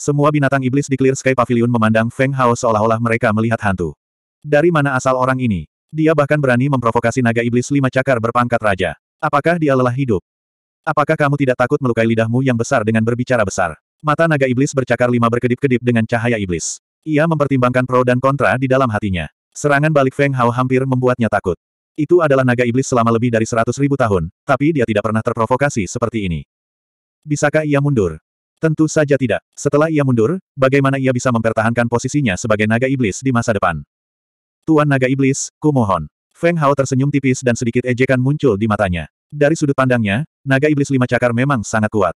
Semua binatang iblis di Clear Sky Pavilion memandang Feng Hao seolah-olah mereka melihat hantu. Dari mana asal orang ini? Dia bahkan berani memprovokasi naga iblis lima cakar berpangkat raja. Apakah dia lelah hidup? Apakah kamu tidak takut melukai lidahmu yang besar dengan berbicara besar? Mata naga iblis bercakar lima berkedip-kedip dengan cahaya iblis. Ia mempertimbangkan pro dan kontra di dalam hatinya. Serangan balik Feng Hao hampir membuatnya takut. Itu adalah naga iblis selama lebih dari seratus ribu tahun, tapi dia tidak pernah terprovokasi seperti ini. Bisakah ia mundur? Tentu saja tidak. Setelah ia mundur, bagaimana ia bisa mempertahankan posisinya sebagai naga iblis di masa depan? Tuan naga iblis, kumohon. Feng Hao tersenyum tipis dan sedikit ejekan muncul di matanya. Dari sudut pandangnya, naga iblis lima cakar memang sangat kuat.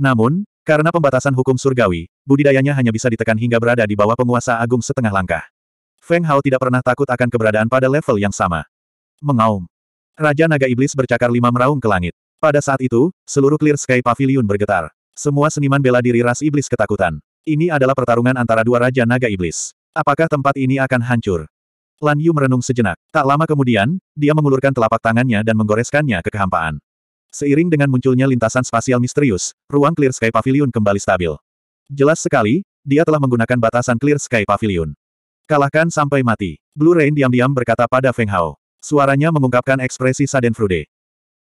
Namun, karena pembatasan hukum surgawi, budidayanya hanya bisa ditekan hingga berada di bawah penguasa agung setengah langkah. Feng Hao tidak pernah takut akan keberadaan pada level yang sama. Mengaum. Raja Naga Iblis bercakar lima meraung ke langit. Pada saat itu, seluruh Clear Sky Pavilion bergetar. Semua seniman bela diri ras iblis ketakutan. Ini adalah pertarungan antara dua raja naga iblis. Apakah tempat ini akan hancur? Lan Yu merenung sejenak. Tak lama kemudian, dia mengulurkan telapak tangannya dan menggoreskannya ke kehampaan. Seiring dengan munculnya lintasan spasial misterius, ruang Clear Sky Pavilion kembali stabil. Jelas sekali, dia telah menggunakan batasan Clear Sky Pavilion. Kalahkan sampai mati. Blue Rain diam-diam berkata pada Feng Hao. Suaranya mengungkapkan ekspresi Sadenfrude.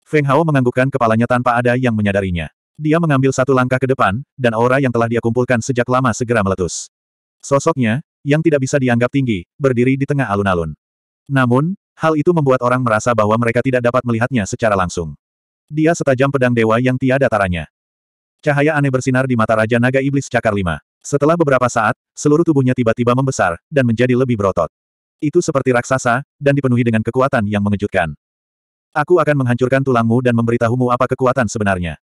Feng Hao menganggukkan kepalanya tanpa ada yang menyadarinya. Dia mengambil satu langkah ke depan, dan aura yang telah dia kumpulkan sejak lama segera meletus. Sosoknya, yang tidak bisa dianggap tinggi, berdiri di tengah alun-alun. Namun, hal itu membuat orang merasa bahwa mereka tidak dapat melihatnya secara langsung. Dia setajam pedang dewa yang tiada taranya. Cahaya aneh bersinar di mata Raja Naga Iblis Cakar Lima. Setelah beberapa saat, seluruh tubuhnya tiba-tiba membesar, dan menjadi lebih berotot. Itu seperti raksasa, dan dipenuhi dengan kekuatan yang mengejutkan. Aku akan menghancurkan tulangmu dan memberitahumu apa kekuatan sebenarnya.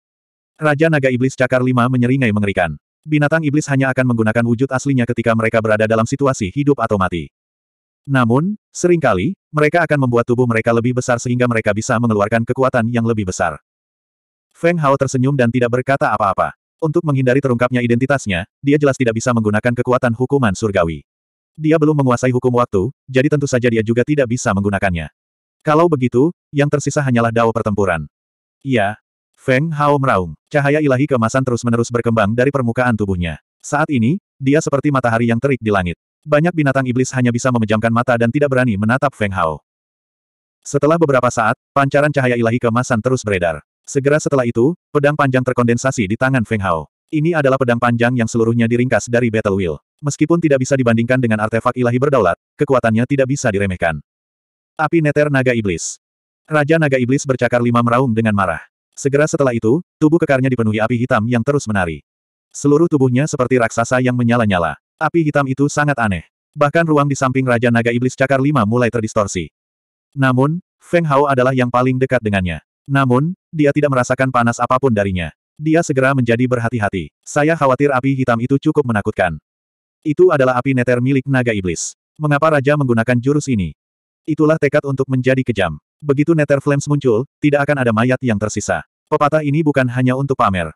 Raja Naga Iblis Cakar Lima menyeringai mengerikan. Binatang iblis hanya akan menggunakan wujud aslinya ketika mereka berada dalam situasi hidup atau mati. Namun, sering kali, mereka akan membuat tubuh mereka lebih besar sehingga mereka bisa mengeluarkan kekuatan yang lebih besar. Feng Hao tersenyum dan tidak berkata apa-apa. Untuk menghindari terungkapnya identitasnya, dia jelas tidak bisa menggunakan kekuatan hukuman surgawi. Dia belum menguasai hukum waktu, jadi tentu saja dia juga tidak bisa menggunakannya. Kalau begitu, yang tersisa hanyalah dao pertempuran. Iya, Feng Hao meraung. Cahaya ilahi kemasan terus-menerus berkembang dari permukaan tubuhnya. Saat ini, dia seperti matahari yang terik di langit. Banyak binatang iblis hanya bisa memejamkan mata dan tidak berani menatap Feng Hao. Setelah beberapa saat, pancaran cahaya ilahi kemasan terus beredar. Segera setelah itu, pedang panjang terkondensasi di tangan Feng Hao. Ini adalah pedang panjang yang seluruhnya diringkas dari Battle Wheel. Meskipun tidak bisa dibandingkan dengan artefak ilahi berdaulat, kekuatannya tidak bisa diremehkan. Api Neter Naga Iblis Raja Naga Iblis bercakar lima meraung dengan marah. Segera setelah itu, tubuh kekarnya dipenuhi api hitam yang terus menari. Seluruh tubuhnya seperti raksasa yang menyala-nyala. Api hitam itu sangat aneh. Bahkan ruang di samping Raja Naga Iblis Cakar Lima mulai terdistorsi. Namun, Feng Hao adalah yang paling dekat dengannya. Namun, dia tidak merasakan panas apa pun darinya. Dia segera menjadi berhati-hati. Saya khawatir api hitam itu cukup menakutkan. Itu adalah api neter milik Naga Iblis. Mengapa Raja menggunakan jurus ini? Itulah tekad untuk menjadi kejam. Begitu Nether Flames muncul, tidak akan ada mayat yang tersisa. Pepatah ini bukan hanya untuk pamer.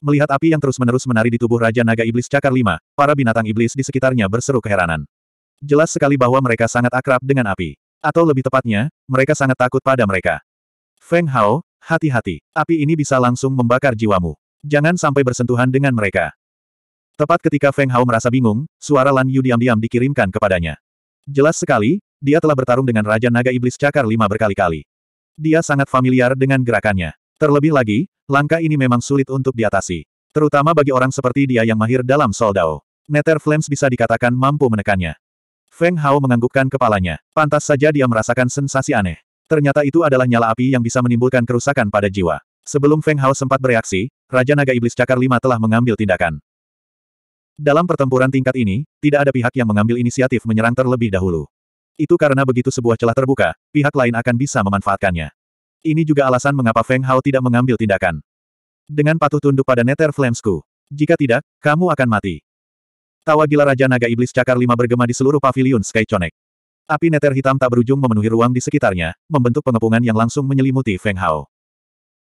Melihat api yang terus-menerus menari di tubuh Raja Naga Iblis Cakar Lima, para binatang iblis di sekitarnya berseru keheranan. Jelas sekali bahwa mereka sangat akrab dengan api. Atau lebih tepatnya, mereka sangat takut pada mereka. Feng Hao, hati-hati. Api ini bisa langsung membakar jiwamu. Jangan sampai bersentuhan dengan mereka. Tepat ketika Feng Hao merasa bingung, suara Lan Yu diam-diam dikirimkan kepadanya. Jelas sekali, dia telah bertarung dengan Raja Naga Iblis Cakar lima berkali-kali. Dia sangat familiar dengan gerakannya. Terlebih lagi, langkah ini memang sulit untuk diatasi. Terutama bagi orang seperti dia yang mahir dalam soldao. Nether Flames bisa dikatakan mampu menekannya. Feng Hao menganggukkan kepalanya. Pantas saja dia merasakan sensasi aneh. Ternyata itu adalah nyala api yang bisa menimbulkan kerusakan pada jiwa. Sebelum Feng Hao sempat bereaksi, Raja Naga Iblis Cakar lima telah mengambil tindakan. Dalam pertempuran tingkat ini, tidak ada pihak yang mengambil inisiatif menyerang terlebih dahulu. Itu karena begitu sebuah celah terbuka, pihak lain akan bisa memanfaatkannya. Ini juga alasan mengapa Feng Hao tidak mengambil tindakan. Dengan patuh tunduk pada Nether Flamesku. Jika tidak, kamu akan mati. Tawa gila Raja Naga Iblis Cakar Lima bergema di seluruh pavilion Sky Connect. Api Nether hitam tak berujung memenuhi ruang di sekitarnya, membentuk pengepungan yang langsung menyelimuti Feng Hao.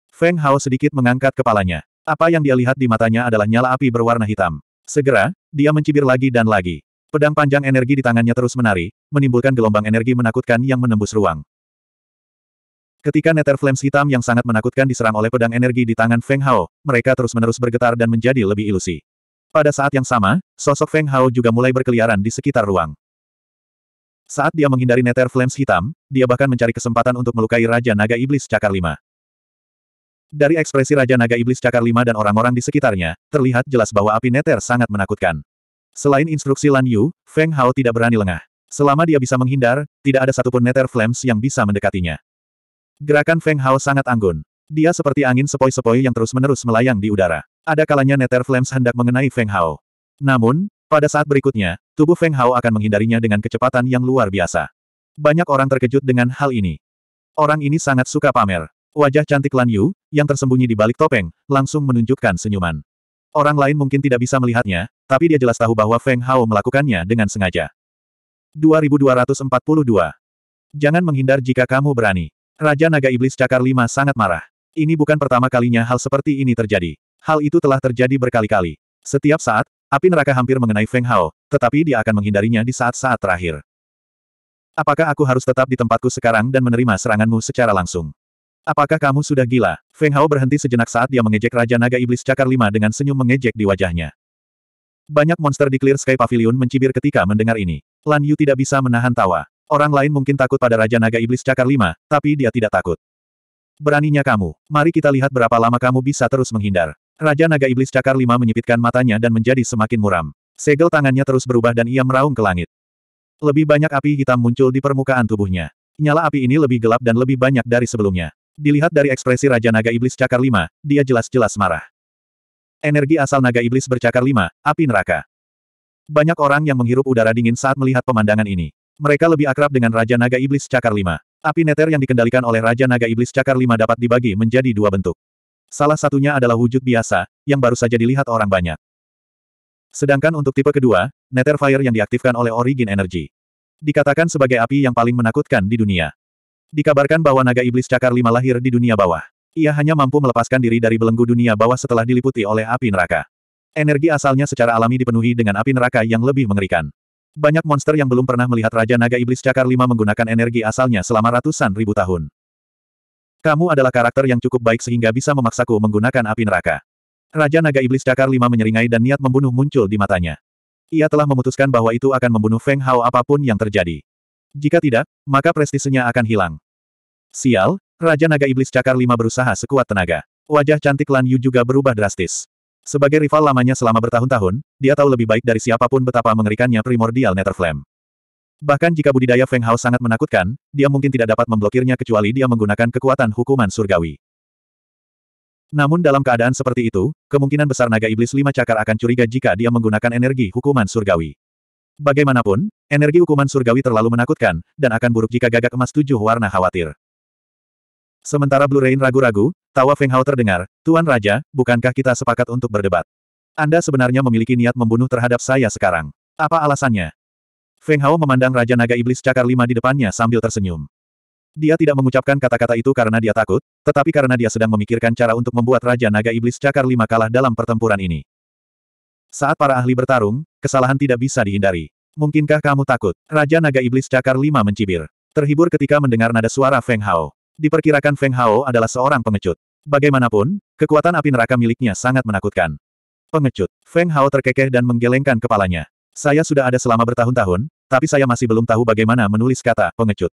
Feng Hao sedikit mengangkat kepalanya. Apa yang dia lihat di matanya adalah nyala api berwarna hitam. Segera, dia mencibir lagi dan lagi. Pedang panjang energi di tangannya terus menari, menimbulkan gelombang energi menakutkan yang menembus ruang. Ketika Nether Flames hitam yang sangat menakutkan diserang oleh pedang energi di tangan Feng Hao, mereka terus-menerus bergetar dan menjadi lebih ilusi. Pada saat yang sama, sosok Feng Hao juga mulai berkeliaran di sekitar ruang. Saat dia menghindari Nether Flames hitam, dia bahkan mencari kesempatan untuk melukai Raja Naga Iblis Cakar Lima. Dari ekspresi Raja Naga Iblis Cakar Lima dan orang-orang di sekitarnya, terlihat jelas bahwa api Nether sangat menakutkan. Selain instruksi Lan Yu, Feng Hao tidak berani lengah. Selama dia bisa menghindar, tidak ada satupun Nether Flames yang bisa mendekatinya. Gerakan Feng Hao sangat anggun. Dia seperti angin sepoi-sepoi yang terus-menerus melayang di udara. Ada kalanya Nether Flames hendak mengenai Feng Hao. Namun, pada saat berikutnya, tubuh Feng Hao akan menghindarinya dengan kecepatan yang luar biasa. Banyak orang terkejut dengan hal ini. Orang ini sangat suka pamer. Wajah cantik Lan Yu, yang tersembunyi di balik topeng, langsung menunjukkan senyuman. Orang lain mungkin tidak bisa melihatnya, tapi dia jelas tahu bahwa Feng Hao melakukannya dengan sengaja. 2242. Jangan menghindar jika kamu berani. Raja Naga Iblis Cakar Lima sangat marah. Ini bukan pertama kalinya hal seperti ini terjadi. Hal itu telah terjadi berkali-kali. Setiap saat, api neraka hampir mengenai Feng Hao, tetapi dia akan menghindarinya di saat-saat terakhir. Apakah aku harus tetap di tempatku sekarang dan menerima seranganmu secara langsung? Apakah kamu sudah gila? Feng Hao berhenti sejenak saat dia mengejek Raja Naga Iblis Cakar Lima dengan senyum mengejek di wajahnya. Banyak monster di Clear Sky Pavilion mencibir ketika mendengar ini. Lan Yu tidak bisa menahan tawa. Orang lain mungkin takut pada Raja Naga Iblis Cakar Lima, tapi dia tidak takut. Beraninya kamu. Mari kita lihat berapa lama kamu bisa terus menghindar. Raja Naga Iblis Cakar Lima menyipitkan matanya dan menjadi semakin muram. Segel tangannya terus berubah dan ia meraung ke langit. Lebih banyak api hitam muncul di permukaan tubuhnya. Nyala api ini lebih gelap dan lebih banyak dari sebelumnya. Dilihat dari ekspresi Raja Naga Iblis Cakar Lima, dia jelas-jelas marah. Energi asal naga iblis bercakar lima, api neraka. Banyak orang yang menghirup udara dingin saat melihat pemandangan ini. Mereka lebih akrab dengan Raja Naga Iblis Cakar Lima. Api neter yang dikendalikan oleh Raja Naga Iblis Cakar Lima dapat dibagi menjadi dua bentuk. Salah satunya adalah wujud biasa, yang baru saja dilihat orang banyak. Sedangkan untuk tipe kedua, Nether Fire yang diaktifkan oleh Origin Energy. Dikatakan sebagai api yang paling menakutkan di dunia. Dikabarkan bahwa naga iblis cakar lima lahir di dunia bawah. Ia hanya mampu melepaskan diri dari belenggu dunia bawah setelah diliputi oleh api neraka. Energi asalnya secara alami dipenuhi dengan api neraka yang lebih mengerikan. Banyak monster yang belum pernah melihat Raja Naga Iblis Cakar Lima menggunakan energi asalnya selama ratusan ribu tahun. Kamu adalah karakter yang cukup baik sehingga bisa memaksaku menggunakan api neraka. Raja Naga Iblis Cakar Lima menyeringai dan niat membunuh muncul di matanya. Ia telah memutuskan bahwa itu akan membunuh Feng Hao apa pun yang terjadi. Jika tidak, maka prestisenya akan hilang. Sial, Raja Naga Iblis Cakar Lima berusaha sekuat tenaga. Wajah cantik Lan Yu juga berubah drastis. Sebagai rival lamanya selama bertahun-tahun, dia tahu lebih baik dari siapa pun betapa mengerikannya primordial Nether Flame. Bahkan jika budidaya Feng Hao sangat menakutkan, dia mungkin tidak dapat memblokirnya kecuali dia menggunakan kekuatan hukuman surgawi. Namun dalam keadaan seperti itu, kemungkinan besar naga iblis lima cakar akan curiga jika dia menggunakan energi hukuman surgawi. Bagaimanapun, energi hukuman surgawi terlalu menakutkan, dan akan buruk jika gagak emas tujuh warna khawatir. Sementara Blue Rain ragu-ragu, tawa Feng Hao terdengar, Tuan Raja, bukankah kita sepakat untuk berdebat? Anda sebenarnya memiliki niat membunuh terhadap saya sekarang. Apa alasannya? Feng Hao memandang Raja Naga Iblis Cakar Lima di depannya sambil tersenyum. Dia tidak mengucapkan kata-kata itu karena dia takut, tetapi karena dia sedang memikirkan cara untuk membuat Raja Naga Iblis Cakar Lima kalah dalam pertempuran ini. Saat para ahli bertarung, kesalahan tidak bisa dihindari. Mungkinkah kamu takut? Raja Naga Iblis Cakar Lima mencibir. Terhibur ketika mendengar nada suara Feng Hao. Diperkirakan Feng Hao adalah seorang pengecut. Bagaimanapun, kekuatan api neraka miliknya sangat menakutkan. Pengecut. Feng Hao terkekeh dan menggelengkan kepalanya. Saya sudah ada selama bertahun-tahun, tapi saya masih belum tahu bagaimana menulis kata pengecut.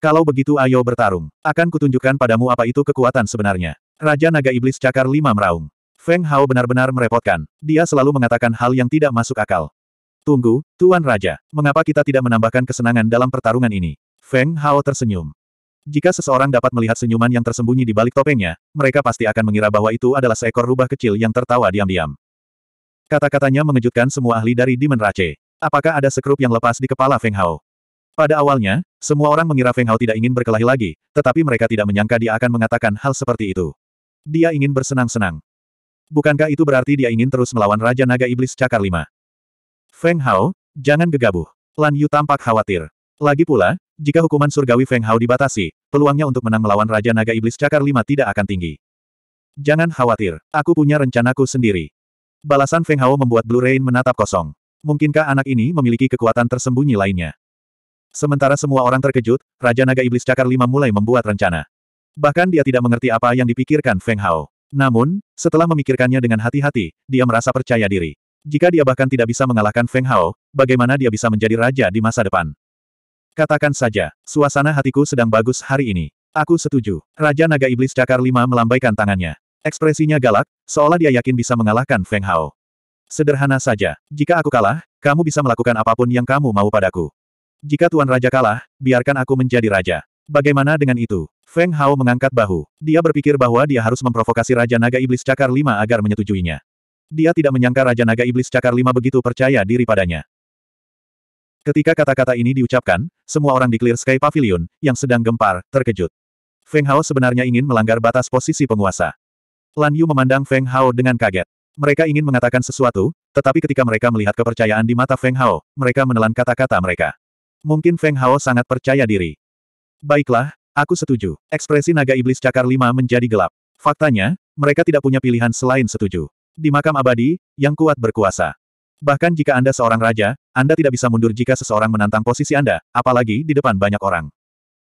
Kalau begitu ayo bertarung. Akan kutunjukkan padamu apa itu kekuatan sebenarnya. Raja Naga Iblis Cakar Lima meraung. Feng Hao benar-benar merepotkan. Dia selalu mengatakan hal yang tidak masuk akal. Tunggu, Tuan Raja, mengapa kita tidak menambahkan kesenangan dalam pertarungan ini? Feng Hao tersenyum. Jika seseorang dapat melihat senyuman yang tersembunyi di balik topengnya, mereka pasti akan mengira bahwa itu adalah seekor rubah kecil yang tertawa diam-diam. Kata-katanya mengejutkan semua ahli dari Demon Rache. Apakah ada sekrup yang lepas di kepala Feng Hao? Pada awalnya, semua orang mengira Feng Hao tidak ingin berkelahi lagi, tetapi mereka tidak menyangka dia akan mengatakan hal seperti itu. Dia ingin bersenang-senang. Bukankah itu berarti dia ingin terus melawan Raja Naga Iblis Cakar Lima? Feng Hao, jangan gegabah. Lan Yu tampak khawatir. Lagi pula, jika hukuman surgawi Feng Hao dibatasi, peluangnya untuk menang melawan Raja Naga Iblis Cakar Lima tidak akan tinggi. Jangan khawatir, aku punya rencanaku sendiri. Balasan Feng Hao membuat Blue Rain menatap kosong. Mungkinkah anak ini memiliki kekuatan tersembunyi lainnya? Sementara semua orang terkejut, Raja Naga Iblis Cakar Lima mulai membuat rencana. Bahkan dia tidak mengerti apa yang dipikirkan Feng Hao. Namun, setelah memikirkannya dengan hati-hati, dia merasa percaya diri. Jika dia bahkan tidak bisa mengalahkan Feng Hao, bagaimana dia bisa menjadi raja di masa depan? Katakan saja, suasana hatiku sedang bagus hari ini. Aku setuju. Raja Naga Iblis Cakar Lima melambaikan tangannya. Ekspresinya galak, seolah dia yakin bisa mengalahkan Feng Hao. Sederhana saja, jika aku kalah, kamu bisa melakukan apa pun yang kamu mau padaku. Jika Tuan Raja kalah, biarkan aku menjadi raja. Bagaimana dengan itu? Feng Hao mengangkat bahu. Dia berpikir bahwa dia harus memprovokasi Raja Naga Iblis Cakar Lima agar menyetujuinya. Dia tidak menyangka Raja Naga Iblis Cakar Lima begitu percaya diri padanya. Ketika kata-kata ini diucapkan, semua orang di Clear Sky Pavilion, yang sedang gempar, terkejut. Feng Hao sebenarnya ingin melanggar batas posisi penguasa. Lan Yu memandang Feng Hao dengan kaget. Mereka ingin mengatakan sesuatu, tetapi ketika mereka melihat kepercayaan di mata Feng Hao, mereka menelan kata-kata mereka. Mungkin Feng Hao sangat percaya diri. Baiklah, aku setuju. Ekspresi naga iblis cakar lima menjadi gelap. Faktanya, mereka tidak punya pilihan selain setuju. Di makam abadi, yang kuat berkuasa. Bahkan jika Anda seorang raja, Anda tidak bisa mundur jika seseorang menantang posisi Anda, apalagi di depan banyak orang.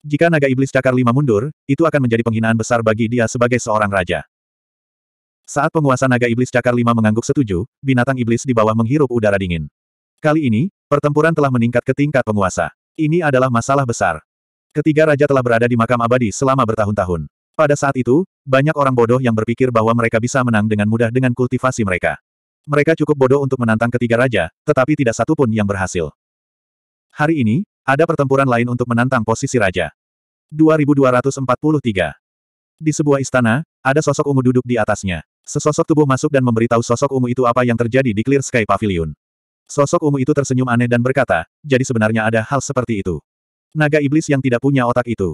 Jika naga iblis cakar lima mundur, itu akan menjadi penghinaan besar bagi dia sebagai seorang raja. Saat penguasa naga iblis cakar lima mengangguk setuju, binatang iblis di bawah menghirup udara dingin. Kali ini, pertempuran telah meningkat ke tingkat penguasa. Ini adalah masalah besar. Ketiga raja telah berada di makam abadi selama bertahun-tahun. Pada saat itu, banyak orang bodoh yang berpikir bahwa mereka bisa menang dengan mudah dengan kultivasi mereka. Mereka cukup bodoh untuk menantang ketiga raja, tetapi tidak satu pun yang berhasil. Hari ini, ada pertempuran lain untuk menantang posisi raja. 2243. Di sebuah istana, ada sosok ungu duduk di atasnya. Sesosok tubuh masuk dan memberitahu sosok ungu itu apa yang terjadi di Clear Sky Pavilion. Sosok ungu itu tersenyum aneh dan berkata, jadi sebenarnya ada hal seperti itu. Naga iblis yang tidak punya otak itu.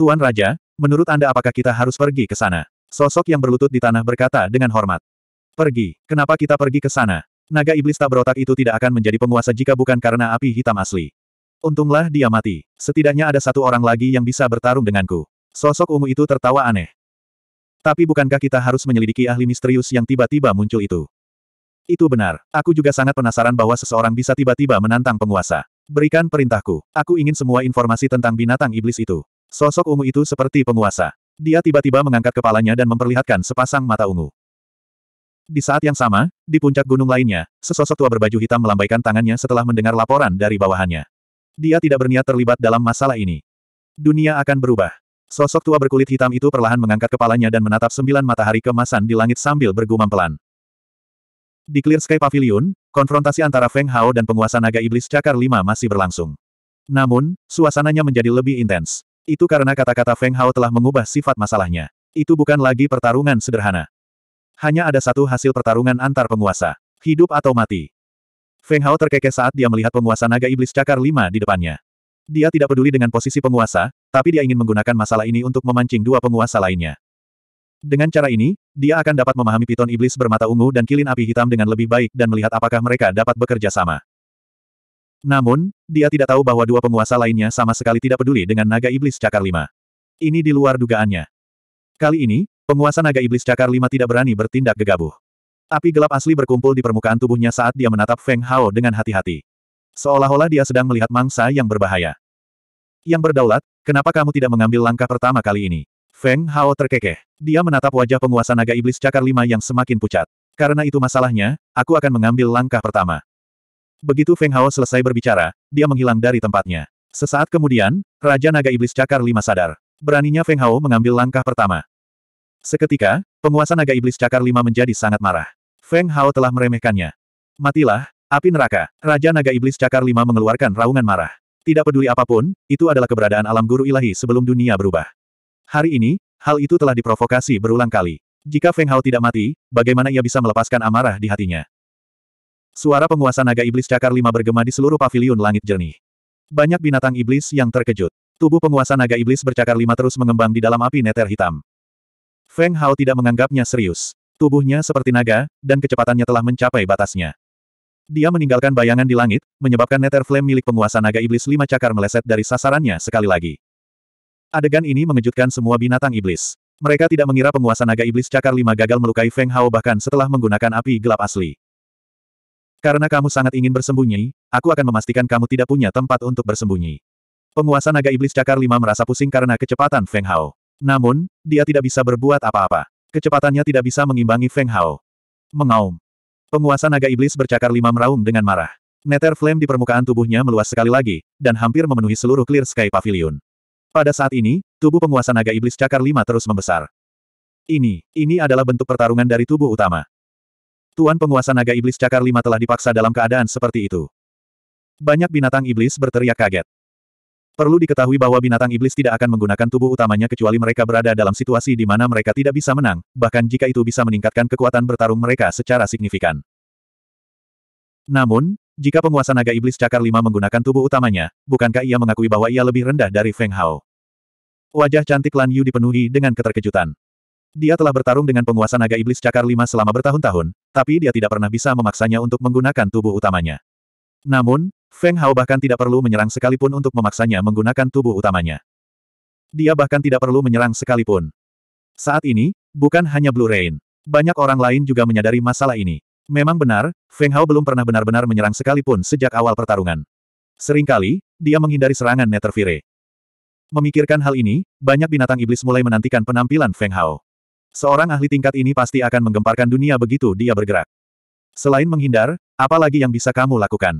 Tuan Raja, menurut Anda apakah kita harus pergi ke sana? Sosok yang berlutut di tanah berkata dengan hormat. Pergi, kenapa kita pergi ke sana? Naga iblis tak berotak itu tidak akan menjadi penguasa jika bukan karena api hitam asli. Untunglah dia mati. Setidaknya ada satu orang lagi yang bisa bertarung denganku. Sosok ungu itu tertawa aneh. Tapi bukankah kita harus menyelidiki ahli misterius yang tiba-tiba muncul itu? Itu benar. Aku juga sangat penasaran bahwa seseorang bisa tiba-tiba menantang penguasa. Berikan perintahku. Aku ingin semua informasi tentang binatang iblis itu. Sosok ungu itu seperti penguasa. Dia tiba-tiba mengangkat kepalanya dan memperlihatkan sepasang mata ungu. Di saat yang sama, di puncak gunung lainnya, sesosok tua berbaju hitam melambaikan tangannya setelah mendengar laporan dari bawahannya. Dia tidak berniat terlibat dalam masalah ini. Dunia akan berubah. Sosok tua berkulit hitam itu perlahan mengangkat kepalanya dan menatap sembilan matahari kemasan di langit sambil bergumam pelan. Di Clear Sky Pavilion, konfrontasi antara Feng Hao dan penguasa naga iblis Cakar Lima masih berlangsung. Namun, suasananya menjadi lebih intens. Itu karena kata-kata Feng Hao telah mengubah sifat masalahnya. Itu bukan lagi pertarungan sederhana. Hanya ada satu hasil pertarungan antar penguasa. Hidup atau mati. Feng Hao terkekeh saat dia melihat penguasa naga iblis cakar lima di depannya. Dia tidak peduli dengan posisi penguasa, tapi dia ingin menggunakan masalah ini untuk memancing dua penguasa lainnya. Dengan cara ini, dia akan dapat memahami piton iblis bermata ungu dan kilin api hitam dengan lebih baik dan melihat apakah mereka dapat bekerja sama. Namun, dia tidak tahu bahwa dua penguasa lainnya sama sekali tidak peduli dengan naga iblis cakar lima. Ini di luar dugaannya. Kali ini, penguasa naga iblis cakar lima tidak berani bertindak gegabah. Api gelap asli berkumpul di permukaan tubuhnya saat dia menatap Feng Hao dengan hati-hati. Seolah-olah dia sedang melihat mangsa yang berbahaya. Yang berdaulat, kenapa kamu tidak mengambil langkah pertama kali ini? Feng Hao terkekeh. Dia menatap wajah penguasa naga iblis cakar lima yang semakin pucat. Karena itu masalahnya, aku akan mengambil langkah pertama. Begitu Feng Hao selesai berbicara, dia menghilang dari tempatnya. Sesaat kemudian, Raja Naga Iblis Cakar Lima sadar. Beraninya Feng Hao mengambil langkah pertama. Seketika, penguasa Naga Iblis Cakar Lima menjadi sangat marah. Feng Hao telah meremehkannya. Matilah, api neraka. Raja Naga Iblis Cakar Lima mengeluarkan raungan marah. Tidak peduli apa pun, itu adalah keberadaan alam guru ilahi sebelum dunia berubah. Hari ini, hal itu telah diprovokasi berulang kali. Jika Feng Hao tidak mati, bagaimana ia bisa melepaskan amarah di hatinya? Suara penguasa naga iblis cakar lima bergema di seluruh pavilion langit jernih. Banyak binatang iblis yang terkejut. Tubuh penguasa naga iblis bercakar lima terus mengembang di dalam api neter hitam. Feng Hao tidak menganggapnya serius. Tubuhnya seperti naga, dan kecepatannya telah mencapai batasnya. Dia meninggalkan bayangan di langit, menyebabkan neter flame milik penguasa naga iblis lima cakar meleset dari sasarannya sekali lagi. Adegan ini mengejutkan semua binatang iblis. Mereka tidak mengira penguasa naga iblis cakar lima gagal melukai Feng Hao bahkan setelah menggunakan api gelap asli. Karena kamu sangat ingin bersembunyi, aku akan memastikan kamu tidak punya tempat untuk bersembunyi. Penguasa naga iblis cakar lima merasa pusing karena kecepatan Feng Hao. Namun, dia tidak bisa berbuat apa-apa. Kecepatannya tidak bisa mengimbangi Feng Hao. Mengaum. Penguasa naga iblis bercakar lima meraung dengan marah. Nether flame di permukaan tubuhnya meluas sekali lagi, dan hampir memenuhi seluruh Clear Sky Pavilion. Pada saat ini, tubuh penguasa naga iblis cakar lima terus membesar. Ini, ini adalah bentuk pertarungan dari tubuh utama. Tuan penguasa naga iblis cakar lima telah dipaksa dalam keadaan seperti itu. Banyak binatang iblis berteriak kaget. Perlu diketahui bahwa binatang iblis tidak akan menggunakan tubuh utamanya kecuali mereka berada dalam situasi di mana mereka tidak bisa menang, bahkan jika itu bisa meningkatkan kekuatan bertarung mereka secara signifikan. Namun, jika penguasa naga iblis cakar lima menggunakan tubuh utamanya, bukankah ia mengakui bahwa ia lebih rendah dari Feng Hao? Wajah cantik Lan Yu dipenuhi dengan keterkejutan. Dia telah bertarung dengan penguasa naga iblis cakar lima selama bertahun-tahun, tapi dia tidak pernah bisa memaksanya untuk menggunakan tubuh utamanya. Namun, Feng Hao bahkan tidak perlu menyerang sekalipun untuk memaksanya menggunakan tubuh utamanya. Dia bahkan tidak perlu menyerang sekalipun. Saat ini, bukan hanya Blue Rain. Banyak orang lain juga menyadari masalah ini. Memang benar, Feng Hao belum pernah benar-benar menyerang sekalipun sejak awal pertarungan. Seringkali, dia menghindari serangan Netherfire. Memikirkan hal ini, banyak binatang iblis mulai menantikan penampilan Feng Hao. Seorang ahli tingkat ini pasti akan menggemparkan dunia begitu dia bergerak. Selain menghindar, apa lagi yang bisa kamu lakukan?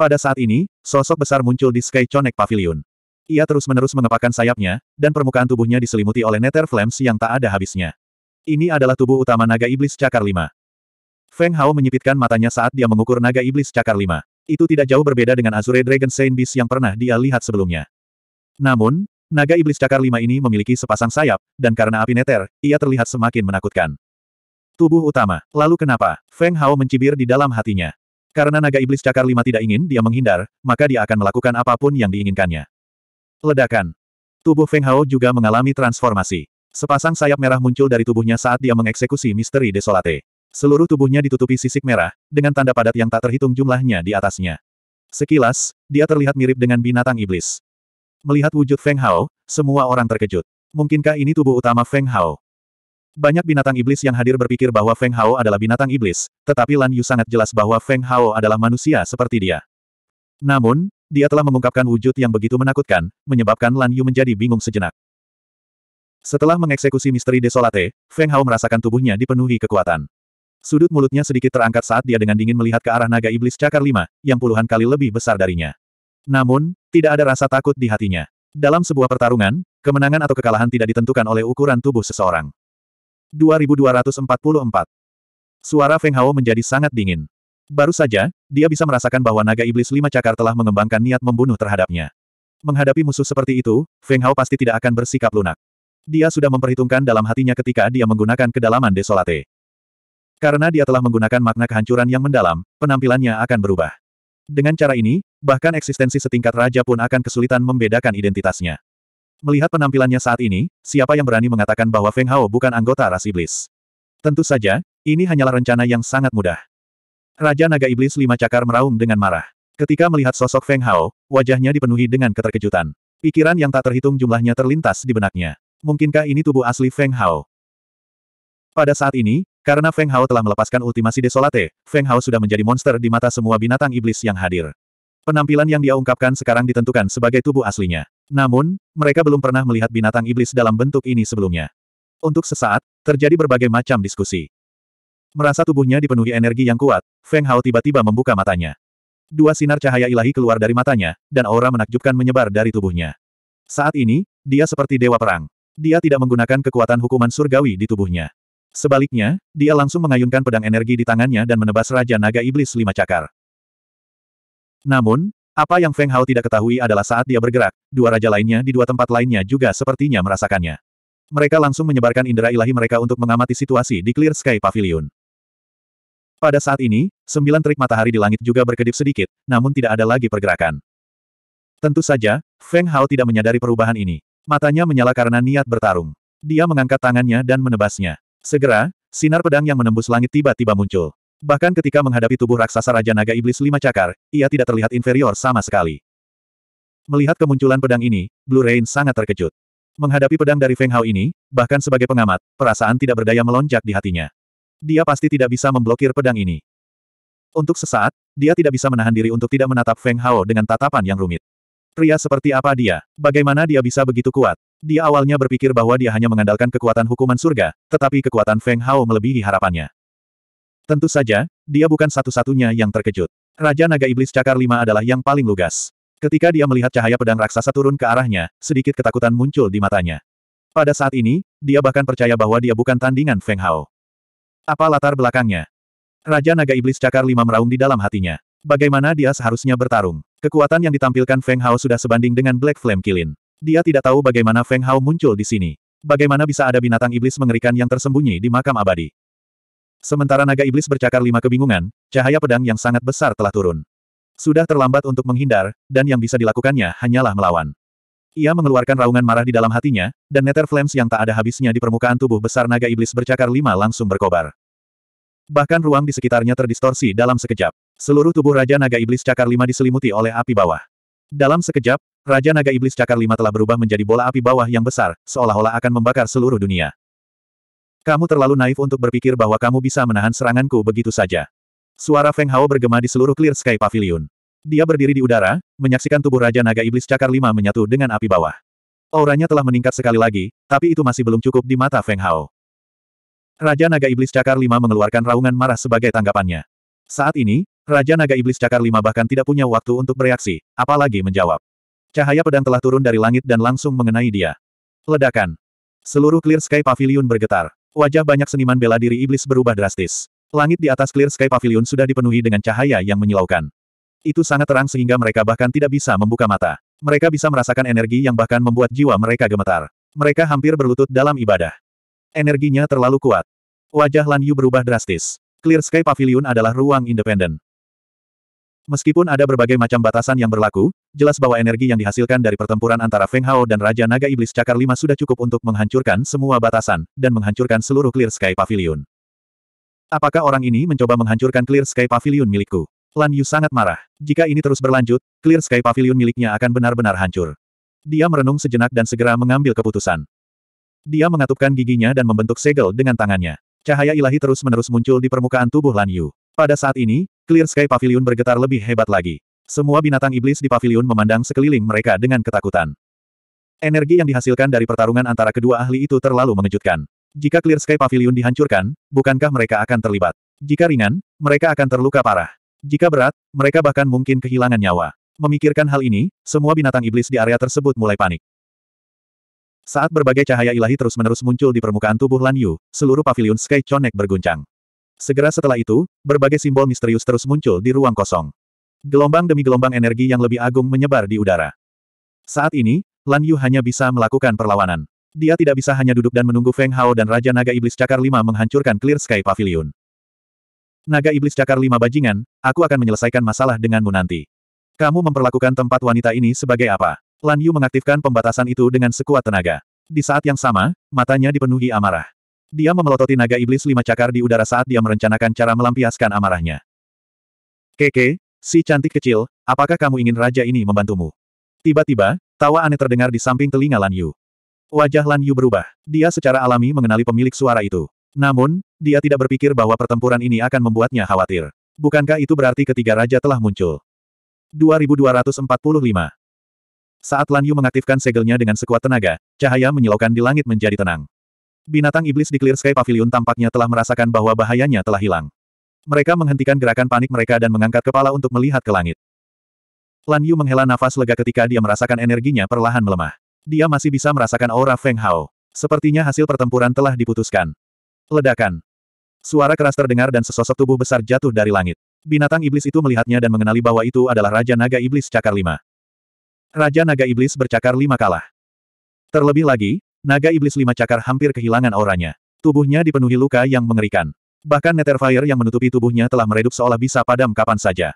Pada saat ini, sosok besar muncul di Sky Connect Pavilion. Ia terus-menerus mengepakkan sayapnya, dan permukaan tubuhnya diselimuti oleh Nether Flames yang tak ada habisnya. Ini adalah tubuh utama naga iblis cakar lima. Feng Hao menyipitkan matanya saat dia mengukur naga iblis cakar lima. Itu tidak jauh berbeda dengan Azure Dragon Saint Beast yang pernah dia lihat sebelumnya. Namun, naga iblis cakar lima ini memiliki sepasang sayap, dan karena api Nether, ia terlihat semakin menakutkan. Tubuh utama. Lalu kenapa? Feng Hao mencibir di dalam hatinya. Karena naga iblis cakar lima tidak ingin dia menghindar, maka dia akan melakukan apa pun yang diinginkannya. Ledakan. Tubuh Feng Hao juga mengalami transformasi. Sepasang sayap merah muncul dari tubuhnya saat dia mengeksekusi misteri desolate. Seluruh tubuhnya ditutupi sisik merah, dengan tanda padat yang tak terhitung jumlahnya di atasnya. Sekilas, dia terlihat mirip dengan binatang iblis. Melihat wujud Feng Hao, semua orang terkejut. Mungkinkah ini tubuh utama Feng Hao? Banyak binatang iblis yang hadir berpikir bahwa Feng Hao adalah binatang iblis, tetapi Lan Yu sangat jelas bahwa Feng Hao adalah manusia seperti dia. Namun, dia telah mengungkapkan wujud yang begitu menakutkan, menyebabkan Lan Yu menjadi bingung sejenak. Setelah mengeksekusi misteri desolate, Feng Hao merasakan tubuhnya dipenuhi kekuatan. Sudut mulutnya sedikit terangkat saat dia dengan dingin melihat ke arah naga iblis cakar lima, yang puluhan kali lebih besar darinya. Namun, tidak ada rasa takut di hatinya. Dalam sebuah pertarungan, kemenangan atau kekalahan tidak ditentukan oleh ukuran tubuh seseorang. 2244. Suara Feng Hao menjadi sangat dingin. Baru saja, dia bisa merasakan bahwa naga iblis lima cakar telah mengembangkan niat membunuh terhadapnya. Menghadapi musuh seperti itu, Feng Hao pasti tidak akan bersikap lunak. Dia sudah memperhitungkan dalam hatinya ketika dia menggunakan kedalaman desolate. Karena dia telah menggunakan makna kehancuran yang mendalam, penampilannya akan berubah. Dengan cara ini, bahkan eksistensi setingkat raja pun akan kesulitan membedakan identitasnya. Melihat penampilannya saat ini, siapa yang berani mengatakan bahwa Feng Hao bukan anggota ras iblis? Tentu saja, ini hanyalah rencana yang sangat mudah. Raja Naga Iblis Lima Cakar meraung dengan marah. Ketika melihat sosok Feng Hao, wajahnya dipenuhi dengan keterkejutan. Pikiran yang tak terhitung jumlahnya terlintas di benaknya. Mungkinkah ini tubuh asli Feng Hao? Pada saat ini, karena Feng Hao telah melepaskan ultimasi desolate, Feng Hao sudah menjadi monster di mata semua binatang iblis yang hadir. Penampilan yang dia ungkapkan sekarang ditentukan sebagai tubuh aslinya. Namun, mereka belum pernah melihat binatang iblis dalam bentuk ini sebelumnya. Untuk sesaat, terjadi berbagai macam diskusi. Merasa tubuhnya dipenuhi energi yang kuat, Feng Hao tiba-tiba membuka matanya. Dua sinar cahaya ilahi keluar dari matanya, dan aura menakjubkan menyebar dari tubuhnya. Saat ini, dia seperti dewa perang. Dia tidak menggunakan kekuatan hukuman surgawi di tubuhnya. Sebaliknya, dia langsung mengayunkan pedang energi di tangannya dan menebas Raja Naga Iblis lima cakar. Namun, apa yang Feng Hao tidak ketahui adalah saat dia bergerak, dua raja lainnya di dua tempat lainnya juga sepertinya merasakannya. Mereka langsung menyebarkan indera ilahi mereka untuk mengamati situasi di Clear Sky Pavilion. Pada saat ini, sembilan terik matahari di langit juga berkedip sedikit, namun tidak ada lagi pergerakan. Tentu saja, Feng Hao tidak menyadari perubahan ini. Matanya menyala karena niat bertarung. Dia mengangkat tangannya dan menebasnya. Segera, sinar pedang yang menembus langit tiba-tiba muncul. Bahkan ketika menghadapi tubuh raksasa Raja Naga Iblis Lima Cakar, ia tidak terlihat inferior sama sekali. Melihat kemunculan pedang ini, Blue Rain sangat terkejut. Menghadapi pedang dari Feng Hao ini, bahkan sebagai pengamat, perasaan tidak berdaya melonjak di hatinya. Dia pasti tidak bisa memblokir pedang ini. Untuk sesaat, dia tidak bisa menahan diri untuk tidak menatap Feng Hao dengan tatapan yang rumit. Pria seperti apa dia? Bagaimana dia bisa begitu kuat? Dia awalnya berpikir bahwa dia hanya mengandalkan kekuatan hukuman surga, tetapi kekuatan Feng Hao melebihi harapannya. Tentu saja, dia bukan satu-satunya yang terkejut. Raja Naga Iblis Cakar Lima adalah yang paling lugas. Ketika dia melihat cahaya pedang raksasa turun ke arahnya, sedikit ketakutan muncul di matanya. Pada saat ini, dia bahkan percaya bahwa dia bukan tandingan Feng Hao. Apa latar belakangnya? Raja Naga Iblis Cakar Lima meraung di dalam hatinya. Bagaimana dia seharusnya bertarung? Kekuatan yang ditampilkan Feng Hao sudah sebanding dengan Black Flame Kilin. Dia tidak tahu bagaimana Feng Hao muncul di sini. Bagaimana bisa ada binatang iblis mengerikan yang tersembunyi di makam abadi? Sementara naga iblis bercakar lima kebingungan, cahaya pedang yang sangat besar telah turun. Sudah terlambat untuk menghindar, dan yang bisa dilakukannya hanyalah melawan. Ia mengeluarkan raungan marah di dalam hatinya, dan nether flames yang tak ada habisnya di permukaan tubuh besar naga iblis bercakar lima langsung berkobar. Bahkan ruang di sekitarnya terdistorsi dalam sekejap. Seluruh tubuh Raja Naga Iblis Cakar Lima diselimuti oleh api bawah. Dalam sekejap, Raja Naga Iblis Cakar Lima telah berubah menjadi bola api bawah yang besar, seolah-olah akan membakar seluruh dunia. Kamu terlalu naif untuk berpikir bahwa kamu bisa menahan seranganku begitu saja. Suara Feng Hao bergema di seluruh Clear Sky Pavilion. Dia berdiri di udara, menyaksikan tubuh Raja Naga Iblis Cakar Lima menyatu dengan api bawah. Auranya telah meningkat sekali lagi, tapi itu masih belum cukup di mata Feng Hao. Raja Naga Iblis Cakar Lima mengeluarkan raungan marah sebagai tanggapannya. Saat ini, Raja Naga Iblis Cakar Lima bahkan tidak punya waktu untuk bereaksi, apalagi menjawab. Cahaya pedang telah turun dari langit dan langsung mengenai dia. Ledakan. Seluruh Clear Sky Pavilion bergetar. Wajah banyak seniman bela diri iblis berubah drastis. Langit di atas Clear Sky Pavilion sudah dipenuhi dengan cahaya yang menyilaukan. Itu sangat terang sehingga mereka bahkan tidak bisa membuka mata. Mereka bisa merasakan energi yang bahkan membuat jiwa mereka gemetar. Mereka hampir berlutut dalam ibadah. Energinya terlalu kuat. Wajah Lan Yu berubah drastis. Clear Sky Pavilion adalah ruang independen. Meskipun ada berbagai macam batasan yang berlaku, jelas bahwa energi yang dihasilkan dari pertempuran antara Feng Hao dan Raja Naga Iblis Cakar Lima sudah cukup untuk menghancurkan semua batasan, dan menghancurkan seluruh Clear Sky Pavilion. Apakah orang ini mencoba menghancurkan Clear Sky Pavilion milikku? Lan Yu sangat marah. Jika ini terus berlanjut, Clear Sky Pavilion miliknya akan benar-benar hancur. Dia merenung sejenak dan segera mengambil keputusan. Dia mengatupkan giginya dan membentuk segel dengan tangannya. Cahaya ilahi terus-menerus muncul di permukaan tubuh Lan Yu. Pada saat ini, Clear Sky Pavilion bergetar lebih hebat lagi. Semua binatang iblis di pavilion memandang sekeliling mereka dengan ketakutan. Energi yang dihasilkan dari pertarungan antara kedua ahli itu terlalu mengejutkan. Jika Clear Sky Pavilion dihancurkan, bukankah mereka akan terlibat? Jika ringan, mereka akan terluka parah. Jika berat, mereka bahkan mungkin kehilangan nyawa. Memikirkan hal ini, semua binatang iblis di area tersebut mulai panik. Saat berbagai cahaya ilahi terus-menerus muncul di permukaan tubuh Lan Yu, seluruh pavilion Sky Connect berguncang. Segera setelah itu, berbagai simbol misterius terus muncul di ruang kosong. Gelombang demi gelombang energi yang lebih agung menyebar di udara. Saat ini, Lan Yu hanya bisa melakukan perlawanan. Dia tidak bisa hanya duduk dan menunggu Feng Hao dan Raja Naga Iblis Cakar Lima menghancurkan Clear Sky Pavilion. Naga Iblis Cakar Lima bajingan, aku akan menyelesaikan masalah denganmu nanti. Kamu memperlakukan tempat wanita ini sebagai apa? Lan Yu mengaktifkan pembatasan itu dengan sekuat tenaga. Di saat yang sama, matanya dipenuhi amarah. Dia memelototi naga iblis lima cakar di udara saat dia merencanakan cara melampiaskan amarahnya. Keke, si cantik kecil, apakah kamu ingin raja ini membantumu? Tiba-tiba, tawa aneh terdengar di samping telinga Lan Yu. Wajah Lan Yu berubah. Dia secara alami mengenali pemilik suara itu. Namun, dia tidak berpikir bahwa pertempuran ini akan membuatnya khawatir. Bukankah itu berarti ketiga raja telah muncul? 2245 Saat Lan Yu mengaktifkan segelnya dengan sekuat tenaga, cahaya menyilaukan di langit menjadi tenang. Binatang iblis di Clear Sky Pavilion tampaknya telah merasakan bahwa bahayanya telah hilang. Mereka menghentikan gerakan panik mereka dan mengangkat kepala untuk melihat ke langit. Lan Yu menghela nafas lega ketika dia merasakan energinya perlahan melemah. Dia masih bisa merasakan aura Feng Hao. Sepertinya hasil pertempuran telah diputuskan. Ledakan. Suara keras terdengar dan sesosok tubuh besar jatuh dari langit. Binatang iblis itu melihatnya dan mengenali bahwa itu adalah Raja Naga Iblis Cakar Lima. Raja Naga Iblis bercakar lima kalah. Terlebih lagi, Naga Iblis Lima Cakar hampir kehilangan auranya. Tubuhnya dipenuhi luka yang mengerikan. Bahkan Nether Fire yang menutupi tubuhnya telah meredup seolah bisa padam kapan saja.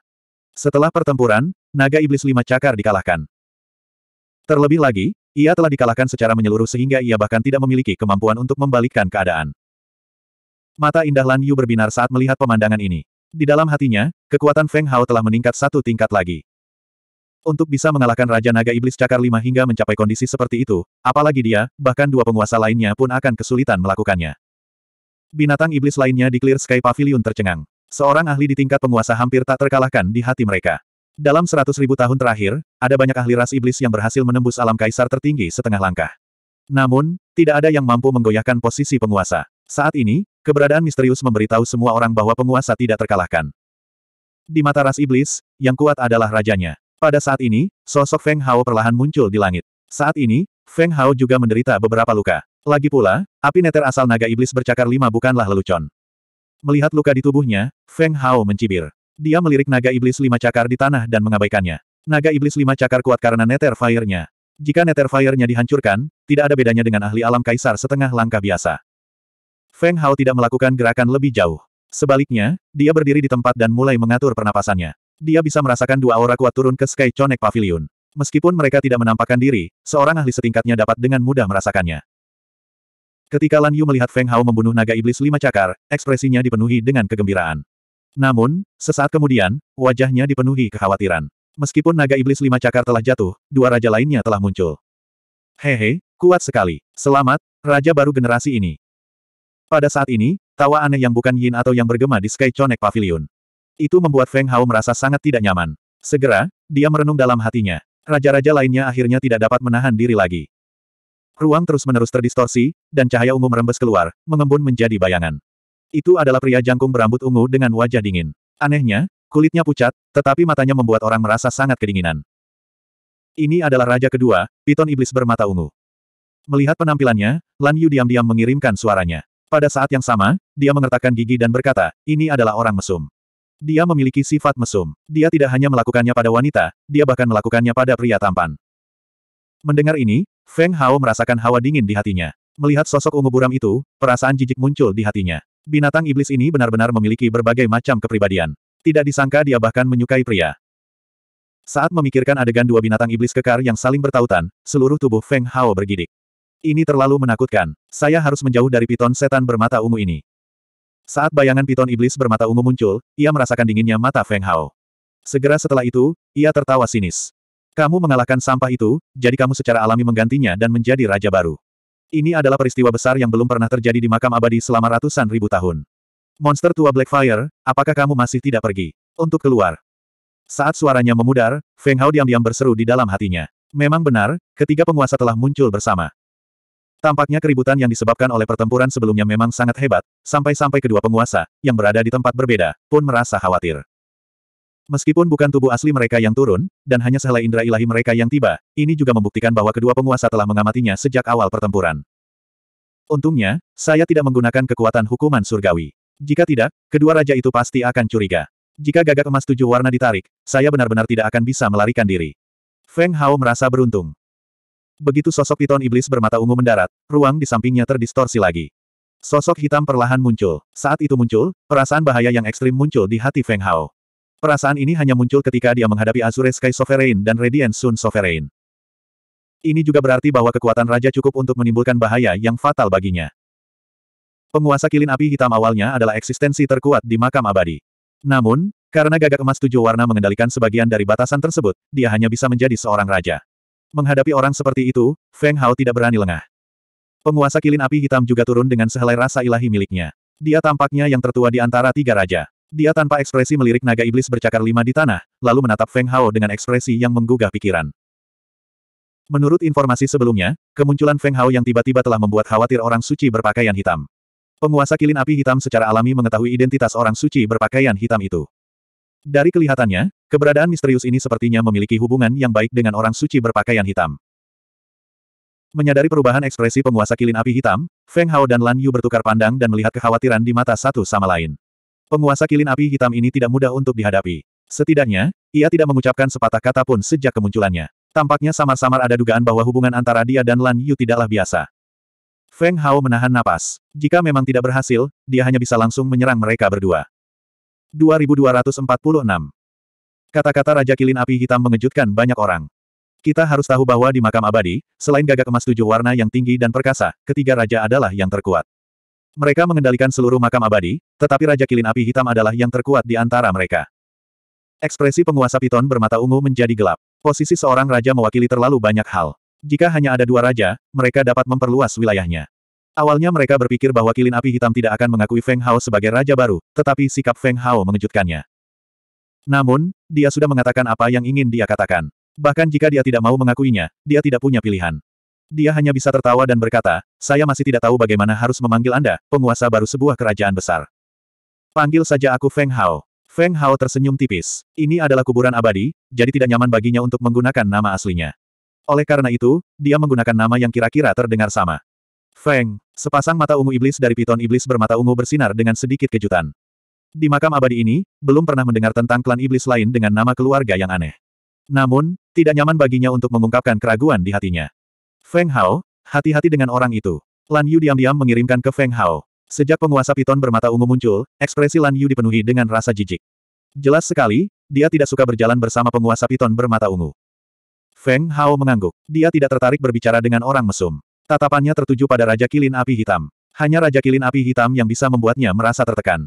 Setelah pertempuran, Naga Iblis Lima Cakar dikalahkan. Terlebih lagi, ia telah dikalahkan secara menyeluruh sehingga ia bahkan tidak memiliki kemampuan untuk membalikkan keadaan. Mata indah Lan Yu berbinar saat melihat pemandangan ini. Di dalam hatinya, kekuatan Feng Hao telah meningkat satu tingkat lagi. Untuk bisa mengalahkan Raja Naga Iblis Cakar Lima hingga mencapai kondisi seperti itu, apalagi dia, bahkan dua penguasa lainnya pun akan kesulitan melakukannya. Binatang iblis lainnya di Clear Sky Pavilion tercengang. Seorang ahli di tingkat penguasa hampir tak terkalahkan di hati mereka. Dalam seratus ribu tahun terakhir, ada banyak ahli ras iblis yang berhasil menembus alam kaisar tertinggi setengah langkah. Namun, tidak ada yang mampu menggoyahkan posisi penguasa. Saat ini, keberadaan misterius memberitahu semua orang bahwa penguasa tidak terkalahkan. Di mata ras iblis, yang kuat adalah rajanya. Pada saat ini, sosok Feng Hao perlahan muncul di langit. Saat ini, Feng Hao juga menderita beberapa luka. Lagi pula, api neter asal naga iblis bercakar lima bukanlah lelucon. Melihat luka di tubuhnya, Feng Hao mencibir. Dia melirik naga iblis lima cakar di tanah dan mengabaikannya. Naga iblis lima cakar kuat karena neter fire-nya. Jika neter fire-nya dihancurkan, tidak ada bedanya dengan ahli alam kaisar setengah langkah biasa. Feng Hao tidak melakukan gerakan lebih jauh. Sebaliknya, dia berdiri di tempat dan mulai mengatur pernapasannya. Dia bisa merasakan dua aura kuat turun ke Sky Connect Pavilion. Meskipun mereka tidak menampakkan diri, seorang ahli setingkatnya dapat dengan mudah merasakannya. Ketika Lan Yu melihat Feng Hao membunuh naga iblis lima cakar, ekspresinya dipenuhi dengan kegembiraan. Namun, sesaat kemudian, wajahnya dipenuhi kekhawatiran. Meskipun naga iblis lima cakar telah jatuh, dua raja lainnya telah muncul. Hehe, kuat sekali. Selamat, raja baru generasi ini. Pada saat ini, tawa aneh yang bukan Yin atau yang bergema di Sky Connect Pavilion. Itu membuat Feng Hao merasa sangat tidak nyaman. Segera, dia merenung dalam hatinya. Raja-raja lainnya akhirnya tidak dapat menahan diri lagi. Ruang terus-menerus terdistorsi, dan cahaya ungu merembes keluar, mengembun menjadi bayangan. Itu adalah pria jangkung berambut ungu dengan wajah dingin. Anehnya, kulitnya pucat, tetapi matanya membuat orang merasa sangat kedinginan. Ini adalah raja kedua, piton iblis bermata ungu. Melihat penampilannya, Lan Yu diam-diam mengirimkan suaranya. Pada saat yang sama, dia mengertakkan gigi dan berkata, ini adalah orang mesum. Dia memiliki sifat mesum. Dia tidak hanya melakukannya pada wanita, dia bahkan melakukannya pada pria tampan. Mendengar ini, Feng Hao merasakan hawa dingin di hatinya. Melihat sosok ungu buram itu, perasaan jijik muncul di hatinya. Binatang iblis ini benar-benar memiliki berbagai macam kepribadian. Tidak disangka dia bahkan menyukai pria. Saat memikirkan adegan dua binatang iblis kekar yang saling bertautan, seluruh tubuh Feng Hao bergidik. Ini terlalu menakutkan. Saya harus menjauh dari piton setan bermata ungu ini. Saat bayangan piton iblis bermata ungu muncul, ia merasakan dinginnya mata Feng Hao. Segera setelah itu, ia tertawa sinis. Kamu mengalahkan sampah itu, jadi kamu secara alami menggantinya dan menjadi raja baru. Ini adalah peristiwa besar yang belum pernah terjadi di makam abadi selama ratusan ribu tahun. Monster tua Blackfire, apakah kamu masih tidak pergi? Untuk keluar. Saat suaranya memudar, Feng Hao diam-diam berseru di dalam hatinya. Memang benar, ketiga penguasa telah muncul bersama. Tampaknya keributan yang disebabkan oleh pertempuran sebelumnya memang sangat hebat, sampai-sampai kedua penguasa, yang berada di tempat berbeda, pun merasa khawatir. Meskipun bukan tubuh asli mereka yang turun, dan hanya sehelai indera ilahi mereka yang tiba, ini juga membuktikan bahwa kedua penguasa telah mengamatinya sejak awal pertempuran. Untungnya, saya tidak menggunakan kekuatan hukuman surgawi. Jika tidak, kedua raja itu pasti akan curiga. Jika gagak emas tujuh warna ditarik, saya benar-benar tidak akan bisa melarikan diri. Feng Hao merasa beruntung. Begitu sosok piton iblis bermata ungu mendarat, ruang di sampingnya terdistorsi lagi. Sosok hitam perlahan muncul. Saat itu muncul, perasaan bahaya yang ekstrim muncul di hati Feng Hao. Perasaan ini hanya muncul ketika dia menghadapi Azure Sky Sovereign dan Radiant Sun Sovereign. Ini juga berarti bahwa kekuatan raja cukup untuk menimbulkan bahaya yang fatal baginya. Penguasa kilin api hitam awalnya adalah eksistensi terkuat di makam abadi. Namun, karena gagak emas tujuh warna mengendalikan sebagian dari batasan tersebut, dia hanya bisa menjadi seorang raja. Menghadapi orang seperti itu, Feng Hao tidak berani lengah. Penguasa kilin api hitam juga turun dengan sehelai rasa ilahi miliknya. Dia tampaknya yang tertua di antara tiga raja. Dia tanpa ekspresi melirik naga iblis bercakar lima di tanah, lalu menatap Feng Hao dengan ekspresi yang menggugah pikiran. Menurut informasi sebelumnya, kemunculan Feng Hao yang tiba-tiba telah membuat khawatir orang suci berpakaian hitam. Penguasa kilin api hitam secara alami mengetahui identitas orang suci berpakaian hitam itu. Dari kelihatannya, keberadaan misterius ini sepertinya memiliki hubungan yang baik dengan orang suci berpakaian hitam. Menyadari perubahan ekspresi penguasa kilin api hitam, Feng Hao dan Lan Yu bertukar pandang dan melihat kekhawatiran di mata satu sama lain. Penguasa kilin api hitam ini tidak mudah untuk dihadapi. Setidaknya, ia tidak mengucapkan sepatah kata pun sejak kemunculannya. Tampaknya samar-samar ada dugaan bahwa hubungan antara dia dan Lan Yu tidaklah biasa. Feng Hao menahan napas. Jika memang tidak berhasil, dia hanya bisa langsung menyerang mereka berdua. 2246. Kata-kata Raja Kilin Api Hitam mengejutkan banyak orang. Kita harus tahu bahwa di makam abadi, selain gagak emas tujuh warna yang tinggi dan perkasa, ketiga raja adalah yang terkuat. Mereka mengendalikan seluruh makam abadi, tetapi Raja Kilin Api Hitam adalah yang terkuat di antara mereka. Ekspresi penguasa piton bermata ungu menjadi gelap. Posisi seorang raja mewakili terlalu banyak hal. Jika hanya ada dua raja, mereka dapat memperluas wilayahnya. Awalnya mereka berpikir bahwa kilin api hitam tidak akan mengakui Feng Hao sebagai raja baru, tetapi sikap Feng Hao mengejutkannya. Namun, dia sudah mengatakan apa yang ingin dia katakan. Bahkan jika dia tidak mau mengakuinya, dia tidak punya pilihan. Dia hanya bisa tertawa dan berkata, saya masih tidak tahu bagaimana harus memanggil Anda, penguasa baru sebuah kerajaan besar. Panggil saja aku Feng Hao. Feng Hao tersenyum tipis. Ini adalah kuburan abadi, jadi tidak nyaman baginya untuk menggunakan nama aslinya. Oleh karena itu, dia menggunakan nama yang kira-kira terdengar sama. Feng, sepasang mata ungu iblis dari piton iblis bermata ungu bersinar dengan sedikit kejutan. Di makam abadi ini, belum pernah mendengar tentang klan iblis lain dengan nama keluarga yang aneh. Namun, tidak nyaman baginya untuk mengungkapkan keraguan di hatinya. Feng Hao, hati-hati dengan orang itu. Lan Yu diam-diam mengirimkan ke Feng Hao. Sejak penguasa piton bermata ungu muncul, ekspresi Lan Yu dipenuhi dengan rasa jijik. Jelas sekali, dia tidak suka berjalan bersama penguasa piton bermata ungu. Feng Hao mengangguk. Dia tidak tertarik berbicara dengan orang mesum. Tatapannya tertuju pada Raja Kilin Api Hitam. Hanya Raja Kilin Api Hitam yang bisa membuatnya merasa tertekan.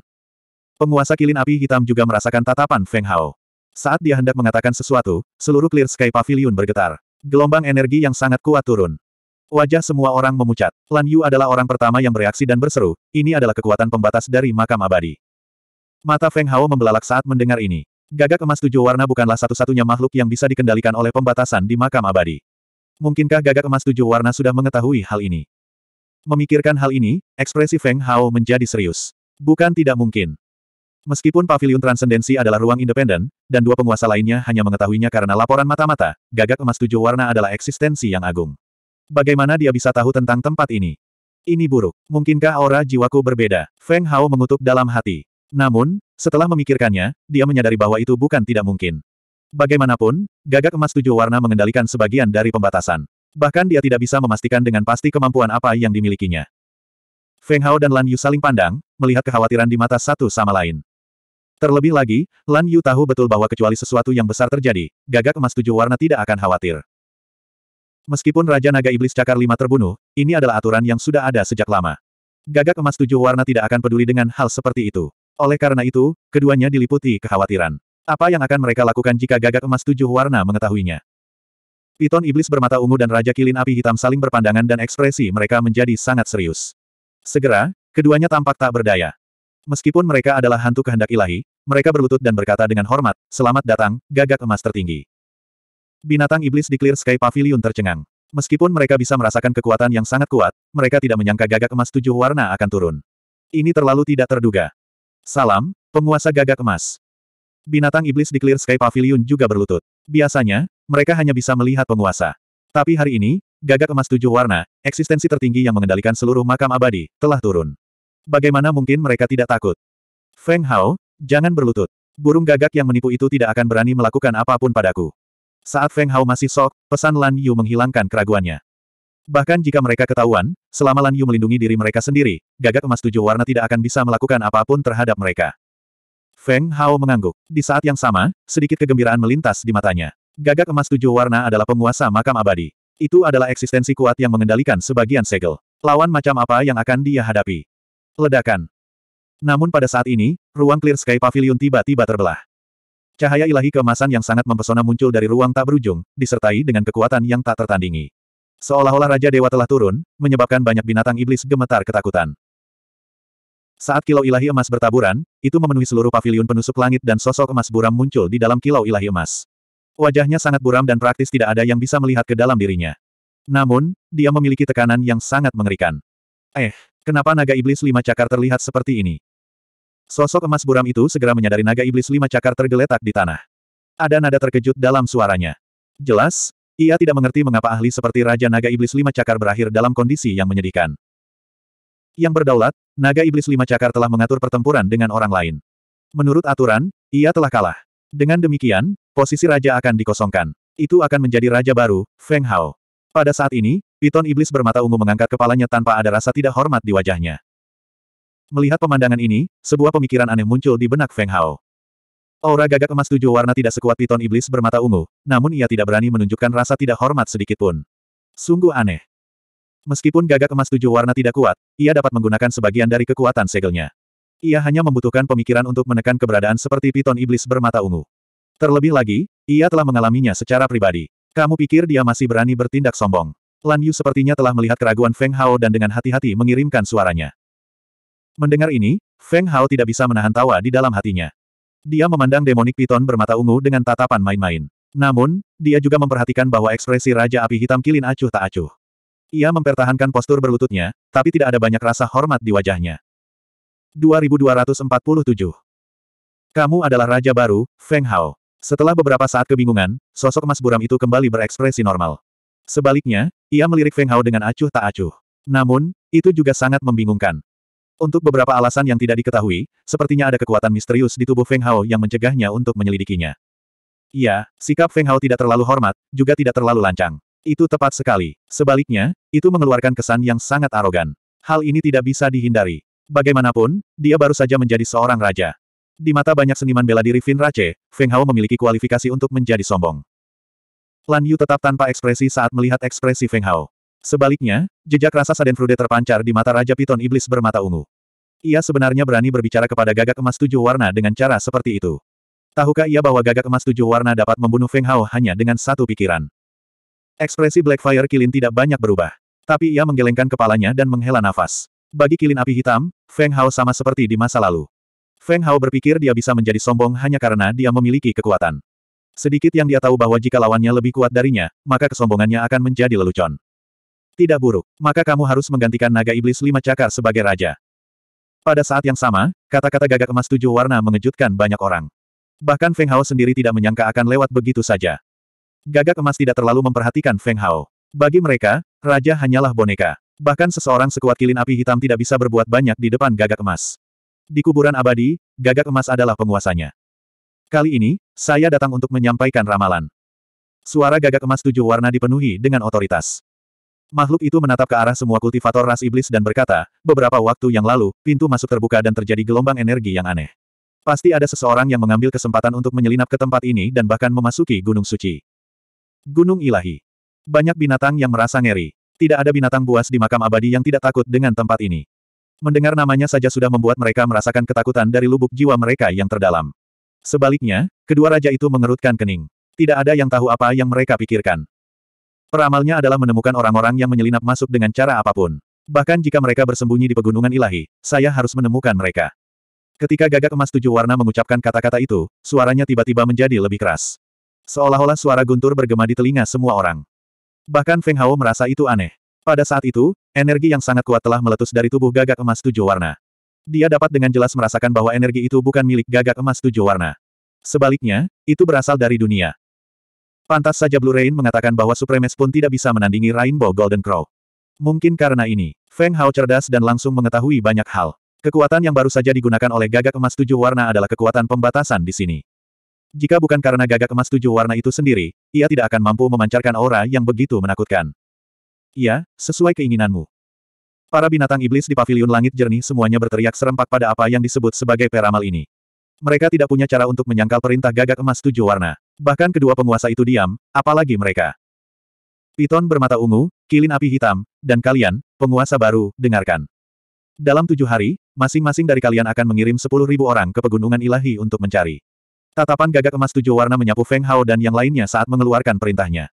Penguasa Kilin Api Hitam juga merasakan tatapan Feng Hao. Saat dia hendak mengatakan sesuatu, seluruh Clear Sky Pavilion bergetar. Gelombang energi yang sangat kuat turun. Wajah semua orang memucat. Lan Yu adalah orang pertama yang bereaksi dan berseru, ini adalah kekuatan pembatas dari makam abadi. Mata Feng Hao membelalak saat mendengar ini. Gagak emas tujuh warna bukanlah satu-satunya makhluk yang bisa dikendalikan oleh pembatasan di makam abadi. Mungkinkah gagak emas tujuh warna sudah mengetahui hal ini? Memikirkan hal ini, ekspresi Feng Hao menjadi serius. Bukan tidak mungkin. Meskipun pavilion transendensi adalah ruang independen, dan dua penguasa lainnya hanya mengetahuinya karena laporan mata-mata, gagak emas tujuh warna adalah eksistensi yang agung. Bagaimana dia bisa tahu tentang tempat ini? Ini buruk. Mungkinkah aura jiwaku berbeda? Feng Hao mengutuk dalam hati. Namun, setelah memikirkannya, dia menyadari bahwa itu bukan tidak mungkin. Bagaimanapun, gagak emas tujuh warna mengendalikan sebagian dari pembatasan. Bahkan dia tidak bisa memastikan dengan pasti kemampuan apa yang dimilikinya. Feng Hao dan Lan Yu saling pandang, melihat kekhawatiran di mata satu sama lain. Terlebih lagi, Lan Yu tahu betul bahwa kecuali sesuatu yang besar terjadi, gagak emas tujuh warna tidak akan khawatir. Meskipun Raja Naga Iblis Cakar Lima terbunuh, ini adalah aturan yang sudah ada sejak lama. Gagak emas tujuh warna tidak akan peduli dengan hal seperti itu. Oleh karena itu, keduanya diliputi kekhawatiran. Apa yang akan mereka lakukan jika gagak emas tujuh warna mengetahuinya? Piton Iblis bermata ungu dan Raja Kilin Api Hitam saling berpandangan dan ekspresi mereka menjadi sangat serius. Segera, keduanya tampak tak berdaya. Meskipun mereka adalah hantu kehendak ilahi, mereka berlutut dan berkata dengan hormat, selamat datang, gagak emas tertinggi. Binatang iblis di Clear Sky Pavilion tercengang. Meskipun mereka bisa merasakan kekuatan yang sangat kuat, mereka tidak menyangka gagak emas tujuh warna akan turun. Ini terlalu tidak terduga. Salam, penguasa gagak emas. Binatang iblis di Clear Sky Pavilion juga berlutut. Biasanya, mereka hanya bisa melihat penguasa. Tapi hari ini, gagak emas tujuh warna, eksistensi tertinggi yang mengendalikan seluruh makam abadi, telah turun. Bagaimana mungkin mereka tidak takut? Feng Hao, jangan berlutut. Burung gagak yang menipu itu tidak akan berani melakukan apa pun padaku. Saat Feng Hao masih sok, pesan Lan Yu menghilangkan keraguannya. Bahkan jika mereka ketahuan, selama Lan Yu melindungi diri mereka sendiri, gagak emas tujuh warna tidak akan bisa melakukan apa pun terhadap mereka. Feng Hao mengangguk. Di saat yang sama, sedikit kegembiraan melintas di matanya. Gagak emas tujuh warna adalah penguasa makam abadi. Itu adalah eksistensi kuat yang mengendalikan sebagian segel. Lawan macam apa yang akan dia hadapi? Ledakan. Namun pada saat ini, ruang Clear Sky Pavilion tiba-tiba terbelah. Cahaya ilahi keemasan yang sangat mempesona muncul dari ruang tak berujung, disertai dengan kekuatan yang tak tertandingi. Seolah-olah Raja Dewa telah turun, menyebabkan banyak binatang iblis gemetar ketakutan. Saat kilau ilahi emas bertaburan, itu memenuhi seluruh pavilion penusuk langit dan sosok emas buram muncul di dalam kilau ilahi emas. Wajahnya sangat buram dan praktis tidak ada yang bisa melihat ke dalam dirinya. Namun, dia memiliki tekanan yang sangat mengerikan. Eh, Kenapa naga iblis lima cakar terlihat seperti ini? Sosok emas buram itu segera menyadari naga iblis lima cakar tergeletak di tanah. Ada nada terkejut dalam suaranya. Jelas, ia tidak mengerti mengapa ahli seperti Raja Naga Iblis Lima Cakar berakhir dalam kondisi yang menyedihkan. Yang berdaulat, Naga Iblis Lima Cakar telah mengatur pertempuran dengan orang lain. Menurut aturan, ia telah kalah. Dengan demikian, posisi Raja akan dikosongkan. Itu akan menjadi Raja baru, Feng Hao. Pada saat ini, Piton Iblis bermata ungu mengangkat kepalanya tanpa ada rasa tidak hormat di wajahnya. Melihat pemandangan ini, sebuah pemikiran aneh muncul di benak Feng Hao. Aura gagak emas tujuh warna tidak sekuat Piton Iblis bermata ungu, namun ia tidak berani menunjukkan rasa tidak hormat sedikitpun. Sungguh aneh. Meskipun gagak emas tujuh warna tidak kuat, ia dapat menggunakan sebagian dari kekuatan segelnya. Ia hanya membutuhkan pemikiran untuk menekan keberadaan seperti Piton Iblis bermata ungu. Terlebih lagi, ia telah mengalaminya secara pribadi. Kamu pikir dia masih berani bertindak sombong? Lan Yu sepertinya telah melihat keraguan Feng Hao dan dengan hati-hati mengirimkan suaranya. Mendengar ini, Feng Hao tidak bisa menahan tawa di dalam hatinya. Dia memandang demonik piton bermata ungu dengan tatapan main-main. Namun, dia juga memperhatikan bahwa ekspresi Raja Api Hitam Kilin acuh tak acuh. Ia mempertahankan postur berlututnya, tapi tidak ada banyak rasa hormat di wajahnya. 2247. Kamu adalah raja baru, Feng Hao. Setelah beberapa saat kebingungan, sosok emas buram itu kembali berekspresi normal. Sebaliknya, ia melirik Feng Hao dengan acuh tak acuh. Namun, itu juga sangat membingungkan. Untuk beberapa alasan yang tidak diketahui, sepertinya ada kekuatan misterius di tubuh Feng Hao yang mencegahnya untuk menyelidikinya. Iya, sikap Feng Hao tidak terlalu hormat, juga tidak terlalu lancang. Itu tepat sekali. Sebaliknya, itu mengeluarkan kesan yang sangat arogan. Hal ini tidak bisa dihindari. Bagaimanapun, dia baru saja menjadi seorang raja. Di mata banyak seniman bela diri Fin Rache, Feng Hao memiliki kualifikasi untuk menjadi sombong. Lan Yu tetap tanpa ekspresi saat melihat ekspresi Feng Hao. Sebaliknya, jejak rasa Sadenfrude terpancar di mata Raja Piton Iblis bermata ungu. Ia sebenarnya berani berbicara kepada gagak emas tujuh warna dengan cara seperti itu. Tahukah ia bahwa gagak emas tujuh warna dapat membunuh Feng Hao hanya dengan satu pikiran? Ekspresi Blackfire Kilin tidak banyak berubah. Tapi ia menggelengkan kepalanya dan menghela nafas. Bagi kilin api hitam, Feng Hao sama seperti di masa lalu. Feng Hao berpikir dia bisa menjadi sombong hanya karena dia memiliki kekuatan. Sedikit yang dia tahu bahwa jika lawannya lebih kuat darinya, maka kesombongannya akan menjadi lelucon. Tidak buruk, maka kamu harus menggantikan naga iblis lima cakar sebagai raja. Pada saat yang sama, kata-kata gagak emas tujuh warna mengejutkan banyak orang. Bahkan Feng Hao sendiri tidak menyangka akan lewat begitu saja. Gagak emas tidak terlalu memperhatikan Feng Hao. Bagi mereka, raja hanyalah boneka. Bahkan seseorang sekuat kilin api hitam tidak bisa berbuat banyak di depan gagak emas. Di kuburan abadi, gagak emas adalah penguasanya. Kali ini, saya datang untuk menyampaikan ramalan. Suara gagak emas tujuh warna dipenuhi dengan otoritas. Makhluk itu menatap ke arah semua kultivator ras iblis dan berkata, beberapa waktu yang lalu, pintu masuk terbuka dan terjadi gelombang energi yang aneh. Pasti ada seseorang yang mengambil kesempatan untuk menyelinap ke tempat ini dan bahkan memasuki Gunung Suci. Gunung Ilahi. Banyak binatang yang merasa ngeri. Tidak ada binatang buas di makam abadi yang tidak takut dengan tempat ini. Mendengar namanya saja sudah membuat mereka merasakan ketakutan dari lubuk jiwa mereka yang terdalam. Sebaliknya, kedua raja itu mengerutkan kening. Tidak ada yang tahu apa yang mereka pikirkan. Peramalnya adalah menemukan orang-orang yang menyelinap masuk dengan cara apa pun. Bahkan jika mereka bersembunyi di pegunungan ilahi, saya harus menemukan mereka. Ketika gagak emas tujuh warna mengucapkan kata-kata itu, suaranya tiba-tiba menjadi lebih keras. Seolah-olah suara guntur bergema di telinga semua orang. Bahkan Feng Hao merasa itu aneh. Pada saat itu, energi yang sangat kuat telah meletus dari tubuh gagak emas tujuh warna. Dia dapat dengan jelas merasakan bahwa energi itu bukan milik gagak emas tujuh warna. Sebaliknya, itu berasal dari dunia. Pantas saja Blue Rain mengatakan bahwa Supremes pun tidak bisa menandingi Rainbow Golden Crow. Mungkin karena ini, Feng Hao cerdas dan langsung mengetahui banyak hal. Kekuatan yang baru saja digunakan oleh gagak emas tujuh warna adalah kekuatan pembatasan di sini. Jika bukan karena gagak emas tujuh warna itu sendiri, ia tidak akan mampu memancarkan aura yang begitu menakutkan. Iya, sesuai keinginanmu. Para binatang iblis di pavilion langit jernih semuanya berteriak serempak pada apa yang disebut sebagai peramal ini. Mereka tidak punya cara untuk menyangkal perintah gagak emas tujuh warna. Bahkan kedua penguasa itu diam, apalagi mereka. Piton bermata ungu, kilin api hitam, dan kalian, penguasa baru, dengarkan. Dalam tujuh hari, masing-masing dari kalian akan mengirim sepuluh ribu orang ke pegunungan ilahi untuk mencari. Tatapan gagak emas tujuh warna menyapu Feng Hao dan yang lainnya saat mengeluarkan perintahnya.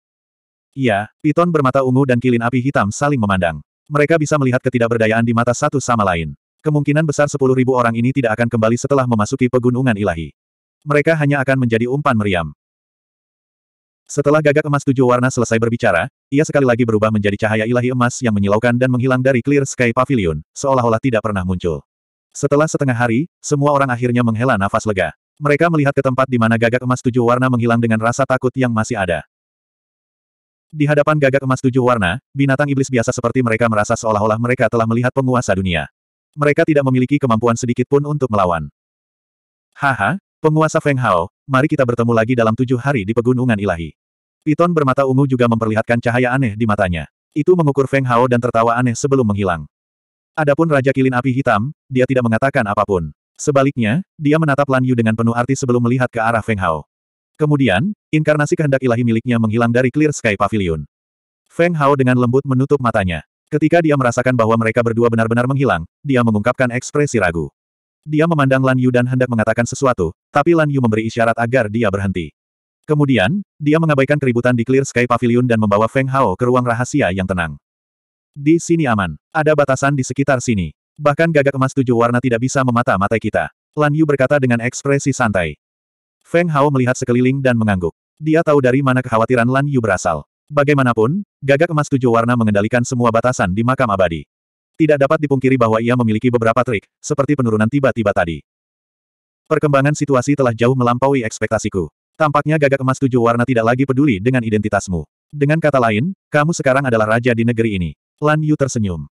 Iya, piton bermata ungu dan kilin api hitam saling memandang. Mereka bisa melihat ketidakberdayaan di mata satu sama lain. Kemungkinan besar sepuluh ribu orang ini tidak akan kembali setelah memasuki pegunungan ilahi. Mereka hanya akan menjadi umpan meriam. Setelah gagak emas tujuh warna selesai berbicara, ia sekali lagi berubah menjadi cahaya ilahi emas yang menyilaukan dan menghilang dari Clear Sky Pavilion, seolah-olah tidak pernah muncul. Setelah setengah hari, semua orang akhirnya menghela nafas lega. Mereka melihat ke tempat di mana gagak emas tujuh warna menghilang dengan rasa takut yang masih ada. Di hadapan gagak emas tujuh warna, binatang iblis biasa seperti mereka merasa seolah-olah mereka telah melihat penguasa dunia. Mereka tidak memiliki kemampuan sedikit pun untuk melawan. Haha, penguasa Feng Hao, mari kita bertemu lagi dalam tujuh hari di pegunungan ilahi. Piton bermata ungu juga memperlihatkan cahaya aneh di matanya. Itu mengukur Feng Hao dan tertawa aneh sebelum menghilang. Adapun Raja Kilin Api Hitam, dia tidak mengatakan apa pun. Sebaliknya, dia menatap Lan Yu dengan penuh arti sebelum melihat ke arah Feng Hao. Kemudian, inkarnasi kehendak ilahi miliknya menghilang dari Clear Sky Pavilion. Feng Hao dengan lembut menutup matanya. Ketika dia merasakan bahwa mereka berdua benar-benar menghilang, dia mengungkapkan ekspresi ragu. Dia memandang Lan Yu dan hendak mengatakan sesuatu, tapi Lan Yu memberi isyarat agar dia berhenti. Kemudian, dia mengabaikan keributan di Clear Sky Pavilion dan membawa Feng Hao ke ruang rahasia yang tenang. Di sini aman. Ada batasan di sekitar sini. Bahkan gagak emas tujuh warna tidak bisa memata-matai kita. Lan Yu berkata dengan ekspresi santai. Feng Hao melihat sekeliling dan mengangguk. Dia tahu dari mana kekhawatiran Lan Yu berasal. Bagaimanapun, gagak emas tujuh warna mengendalikan semua batasan di makam abadi. Tidak dapat dipungkiri bahwa ia memiliki beberapa trik, seperti penurunan tiba-tiba tadi. Perkembangan situasi telah jauh melampaui ekspektasiku. Tampaknya gagak emas tujuh warna tidak lagi peduli dengan identitasmu. Dengan kata lain, kamu sekarang adalah raja di negeri ini. Lan Yu tersenyum.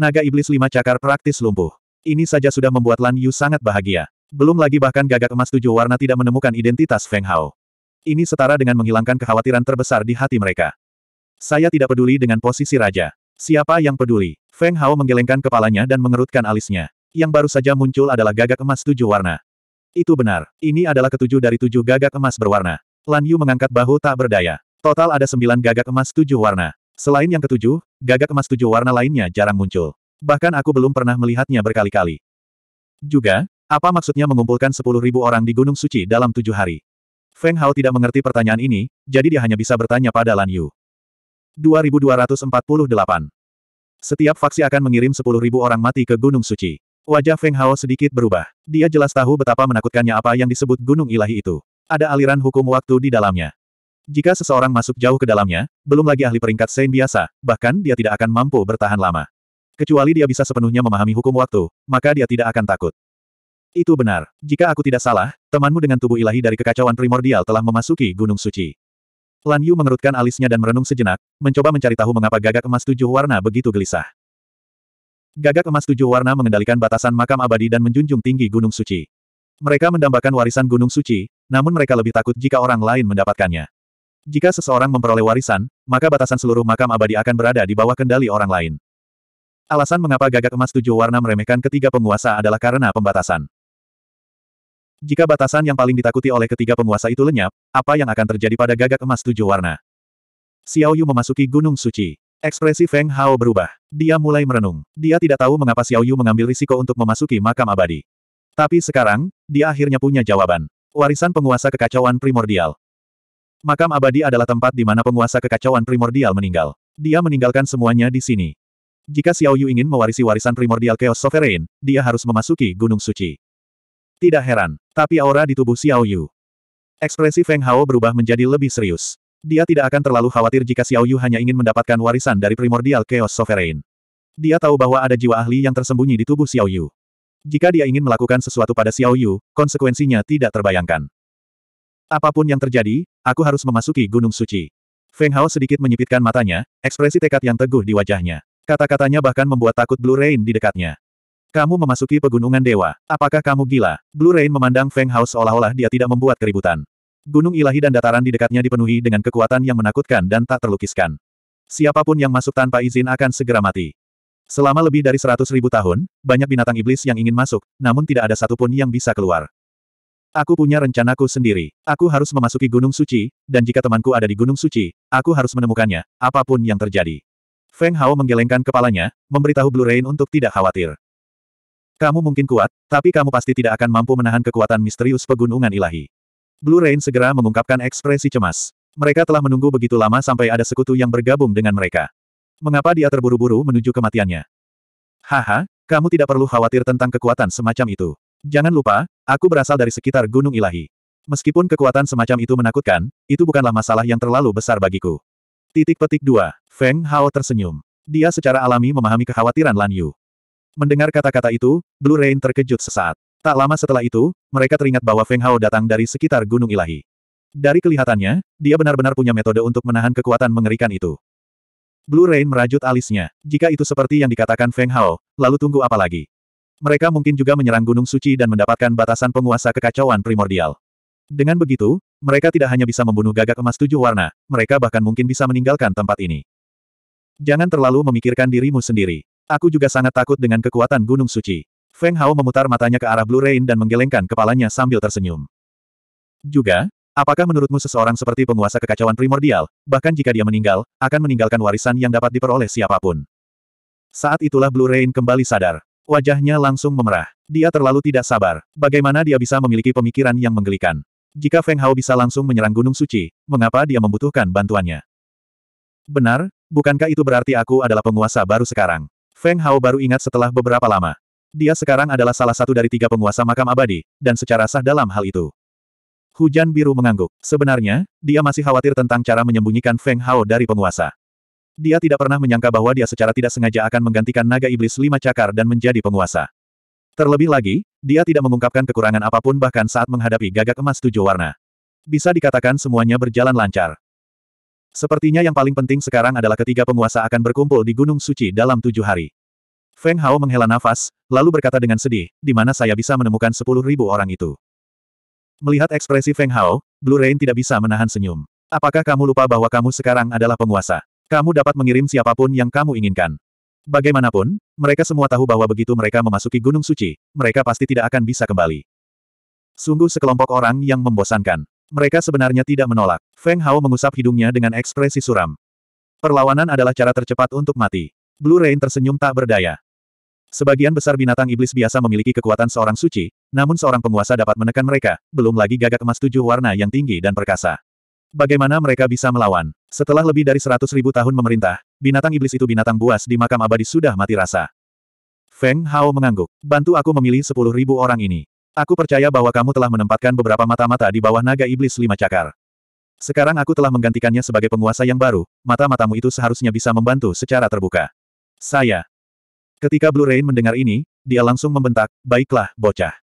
Naga iblis lima cakar praktis lumpuh. Ini saja sudah membuat Lan Yu sangat bahagia. Belum lagi bahkan gagak emas tujuh warna tidak menemukan identitas Feng Hao. Ini setara dengan menghilangkan kekhawatiran terbesar di hati mereka. Saya tidak peduli dengan posisi raja. Siapa yang peduli? Feng Hao menggelengkan kepalanya dan mengerutkan alisnya. Yang baru saja muncul adalah gagak emas tujuh warna. Itu benar. Ini adalah ketujuh dari tujuh gagak emas berwarna. Lan Yu mengangkat bahu tak berdaya. Total ada sembilan gagak emas tujuh warna. Selain yang ketujuh, gagak emas tujuh warna lainnya jarang muncul. Bahkan aku belum pernah melihatnya berkali-kali. Juga, apa maksudnya mengumpulkan sepuluh ribu orang di Gunung Suci dalam tujuh hari? Feng Hao tidak mengerti pertanyaan ini, jadi dia hanya bisa bertanya pada Lan Yu. 2248 Setiap faksi akan mengirim sepuluh ribu orang mati ke Gunung Suci. Wajah Feng Hao sedikit berubah. Dia jelas tahu betapa menakutkannya apa yang disebut gunung ilahi itu. Ada aliran hukum waktu di dalamnya. Jika seseorang masuk jauh ke dalamnya, belum lagi ahli peringkat Saint biasa, bahkan dia tidak akan mampu bertahan lama. Kecuali dia bisa sepenuhnya memahami hukum waktu, maka dia tidak akan takut. Itu benar. Jika aku tidak salah, temanmu dengan tubuh ilahi dari kekacauan primordial telah memasuki Gunung Suci. Lan Yu mengerutkan alisnya dan merenung sejenak, mencoba mencari tahu mengapa gagak emas tujuh warna begitu gelisah. Gagak emas tujuh warna mengendalikan batasan makam abadi dan menjunjung tinggi Gunung Suci. Mereka mendambakan warisan Gunung Suci, namun mereka lebih takut jika orang lain mendapatkannya. Jika seseorang memperoleh warisan, maka batasan seluruh makam abadi akan berada di bawah kendali orang lain. Alasan mengapa gagak emas tujuh warna meremehkan ketiga penguasa adalah karena pembatasan. Jika batasan yang paling ditakuti oleh ketiga penguasa itu lenyap, apa yang akan terjadi pada gagak emas tujuh warna? Xiao Yu memasuki Gunung Suci. Ekspresi Feng Hao berubah. Dia mulai merenung. Dia tidak tahu mengapa Xiao Yu mengambil risiko untuk memasuki makam abadi. Tapi sekarang, dia akhirnya punya jawaban. Warisan penguasa kekacauan primordial. Makam abadi adalah tempat di mana penguasa kekacauan primordial meninggal. Dia meninggalkan semuanya di sini. Jika Xiao Yu ingin mewarisi warisan primordial Chaos Sovereign, dia harus memasuki Gunung Suci. Tidak heran, tapi aura di tubuh Xiao Yu. Ekspresi Feng Hao berubah menjadi lebih serius. Dia tidak akan terlalu khawatir jika Xiao Yu hanya ingin mendapatkan warisan dari primordial Chaos Sovereign. Dia tahu bahwa ada jiwa ahli yang tersembunyi di tubuh Xiao Yu. Jika dia ingin melakukan sesuatu pada Xiao Yu, konsekuensinya tidak terbayangkan. Apa pun yang terjadi, aku harus memasuki Gunung Suci. Feng Hao sedikit menyipitkan matanya, ekspresi tekad yang teguh di wajahnya. Kata-katanya bahkan membuat takut Blue Rain di dekatnya. Kamu memasuki pegunungan dewa. Apakah kamu gila? Blue Rain memandang Feng Hao seolah-olah dia tidak membuat keributan. Gunung ilahi dan dataran di dekatnya dipenuhi dengan kekuatan yang menakutkan dan tak terlukiskan. Siapa pun yang masuk tanpa izin akan segera mati. Selama lebih dari seratus ribu tahun, banyak binatang iblis yang ingin masuk, namun tidak ada satupun yang bisa keluar. Aku punya rencanaku sendiri. Aku harus memasuki Gunung Suci, dan jika temanku ada di Gunung Suci, aku harus menemukannya, apa pun yang terjadi. Feng Hao menggelengkan kepalanya, memberitahu Blue Rain untuk tidak khawatir. Kamu mungkin kuat, tapi kamu pasti tidak akan mampu menahan kekuatan misterius pegunungan ilahi. Blue Rain segera mengungkapkan ekspresi cemas. Mereka telah menunggu begitu lama sampai ada sekutu yang bergabung dengan mereka. Mengapa dia terburu-buru menuju kematiannya? Haha, kamu tidak perlu khawatir tentang kekuatan semacam itu. Jangan lupa, aku berasal dari sekitar Gunung Ilahi. Meskipun kekuatan semacam itu menakutkan, itu bukanlah masalah yang terlalu besar bagiku. Titik petik 2. Feng Hao tersenyum. Dia secara alami memahami kekhawatiran Lan Yu. Mendengar kata-kata itu, Blue Rain terkejut sesaat. Tak lama setelah itu, mereka teringat bahwa Feng Hao datang dari sekitar Gunung Ilahi. Dari kelihatannya, dia benar-benar punya metode untuk menahan kekuatan mengerikan itu. Blue Rain merajut alisnya. Jika itu seperti yang dikatakan Feng Hao, lalu tunggu apa lagi? Mereka mungkin juga menyerang Gunung Suci dan mendapatkan batasan penguasa kekacauan primordial. Dengan begitu, mereka tidak hanya bisa membunuh gagak emas tujuh warna, mereka bahkan mungkin bisa meninggalkan tempat ini. Jangan terlalu memikirkan dirimu sendiri. Aku juga sangat takut dengan kekuatan Gunung Suci. Feng Hao memutar matanya ke arah Blue Rain dan menggelengkan kepalanya sambil tersenyum. Juga, apakah menurutmu seseorang seperti penguasa kekacauan primordial, bahkan jika dia meninggal, akan meninggalkan warisan yang dapat diperoleh siapa pun? Saat itulah Blue Rain kembali sadar. Wajahnya langsung memerah. Dia terlalu tidak sabar. Bagaimana dia bisa memiliki pemikiran yang menggelikan? Jika Feng Hao bisa langsung menyerang Gunung Suci, mengapa dia membutuhkan bantuannya? Benar, bukankah itu berarti aku adalah penguasa baru sekarang? Feng Hao baru ingat setelah beberapa lama. Dia sekarang adalah salah satu dari tiga penguasa makam abadi, dan secara sah dalam hal itu. Hujan biru mengangguk. Sebenarnya, dia masih khawatir tentang cara menyembunyikan Feng Hao dari penguasa. Dia tidak pernah menyangka bahwa dia secara tidak sengaja akan menggantikan naga iblis lima cakar dan menjadi penguasa. Terlebih lagi, dia tidak mengungkapkan kekurangan apa pun bahkan saat menghadapi gagak emas tujuh warna. Bisa dikatakan semuanya berjalan lancar. Sepertinya yang paling penting sekarang adalah ketiga penguasa akan berkumpul di Gunung Suci dalam tujuh hari. Feng Hao menghela nafas, lalu berkata dengan sedih, di mana saya bisa menemukan sepuluh ribu orang itu. Melihat ekspresi Feng Hao, Blue Rain tidak bisa menahan senyum. Apakah kamu lupa bahwa kamu sekarang adalah penguasa? Kamu dapat mengirim siapa pun yang kamu inginkan. Bagaimanapun, mereka semua tahu bahwa begitu mereka memasuki Gunung Suci, mereka pasti tidak akan bisa kembali. Sungguh sekelompok orang yang membosankan. Mereka sebenarnya tidak menolak. Feng Hao mengusap hidungnya dengan ekspresi suram. Perlawanan adalah cara tercepat untuk mati. Blue Rain tersenyum tak berdaya. Sebagian besar binatang iblis biasa memiliki kekuatan seorang suci, namun seorang penguasa dapat menekan mereka, belum lagi gagak emas tujuh warna yang tinggi dan perkasa. Bagaimana mereka bisa melawan? Setelah lebih dari seratus ribu tahun memerintah, binatang iblis itu binatang buas di makam abadi sudah mati rasa. Feng Hao mengangguk. Bantu aku memilih sepuluh ribu orang ini. Aku percaya bahwa kamu telah menempatkan beberapa mata-mata di bawah naga iblis lima cakar. Sekarang aku telah menggantikannya sebagai penguasa yang baru, mata-matamu itu seharusnya bisa membantu secara terbuka. Saya, Ketika Blue Rain mendengar ini, dia langsung membentak, baiklah, bocah.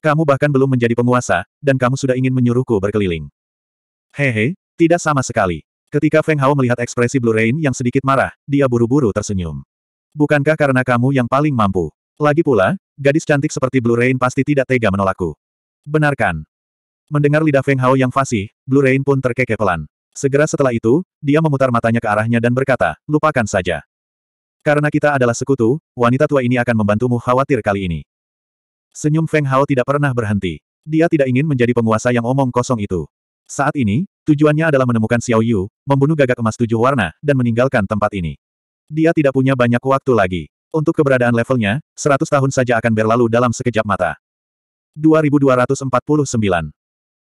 Kamu bahkan belum menjadi penguasa, dan kamu sudah ingin menyuruhku berkeliling. Hehe, tidak sama sekali. Ketika Feng Hao melihat ekspresi Blue Rain yang sedikit marah, dia buru-buru tersenyum. Bukankah karena kamu yang paling mampu? Lagi pula, gadis cantik seperti Blue Rain pasti tidak tega menolakku. Benarkan. Mendengar lidah Feng Hao yang fasih, Blue Rain pun terkekeh pelan. Segera setelah itu, dia memutar matanya ke arahnya dan berkata, lupakan saja. Karena kita adalah sekutu, wanita tua ini akan membantumu khawatir kali ini. Senyum Feng Hao tidak pernah berhenti. Dia tidak ingin menjadi penguasa yang omong kosong itu. Saat ini, tujuannya adalah menemukan Xiao Yu, membunuh gagak emas tujuh warna, dan meninggalkan tempat ini. Dia tidak punya banyak waktu lagi. Untuk keberadaan levelnya, 100 tahun saja akan berlalu dalam sekejap mata. 2249.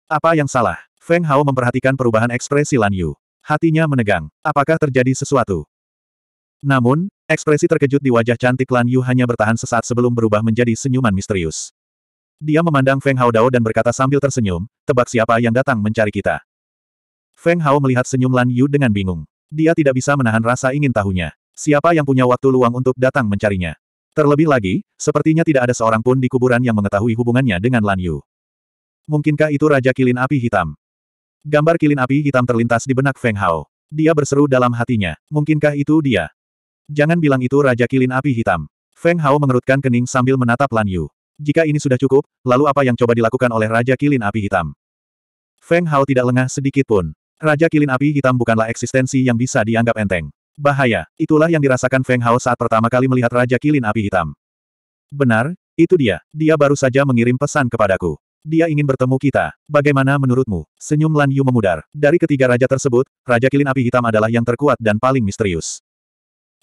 Apa yang salah? Feng Hao memperhatikan perubahan ekspresi Lan Yu. Hatinya menegang. Apakah terjadi sesuatu? Namun, ekspresi terkejut di wajah cantik Lan Yu hanya bertahan sesaat sebelum berubah menjadi senyuman misterius. Dia memandang Feng Hao Dao dan berkata sambil tersenyum, tebak siapa yang datang mencari kita. Feng Hao melihat senyum Lan Yu dengan bingung. Dia tidak bisa menahan rasa ingin tahunya. Siapa yang punya waktu luang untuk datang mencarinya? Terlebih lagi, sepertinya tidak ada seorang pun di kuburan yang mengetahui hubungannya dengan Lan Yu. Mungkinkah itu Raja Kilin Api Hitam? Gambar kilin api hitam terlintas di benak Feng Hao. Dia berseru dalam hatinya, mungkinkah itu dia? Jangan bilang itu Raja Kilin Api Hitam. Feng Hao mengerutkan kening sambil menatap Lan Yu. Jika ini sudah cukup, lalu apa yang coba dilakukan oleh Raja Kilin Api Hitam? Feng Hao tidak lengah sedikit pun. Raja Kilin Api Hitam bukanlah eksistensi yang bisa dianggap enteng. Bahaya, itulah yang dirasakan Feng Hao saat pertama kali melihat Raja Kilin Api Hitam. Benar, itu dia. Dia baru saja mengirim pesan kepadaku. Dia ingin bertemu kita. Bagaimana menurutmu? Senyum Lan Yu memudar. Dari ketiga raja tersebut, Raja Kilin Api Hitam adalah yang terkuat dan paling misterius.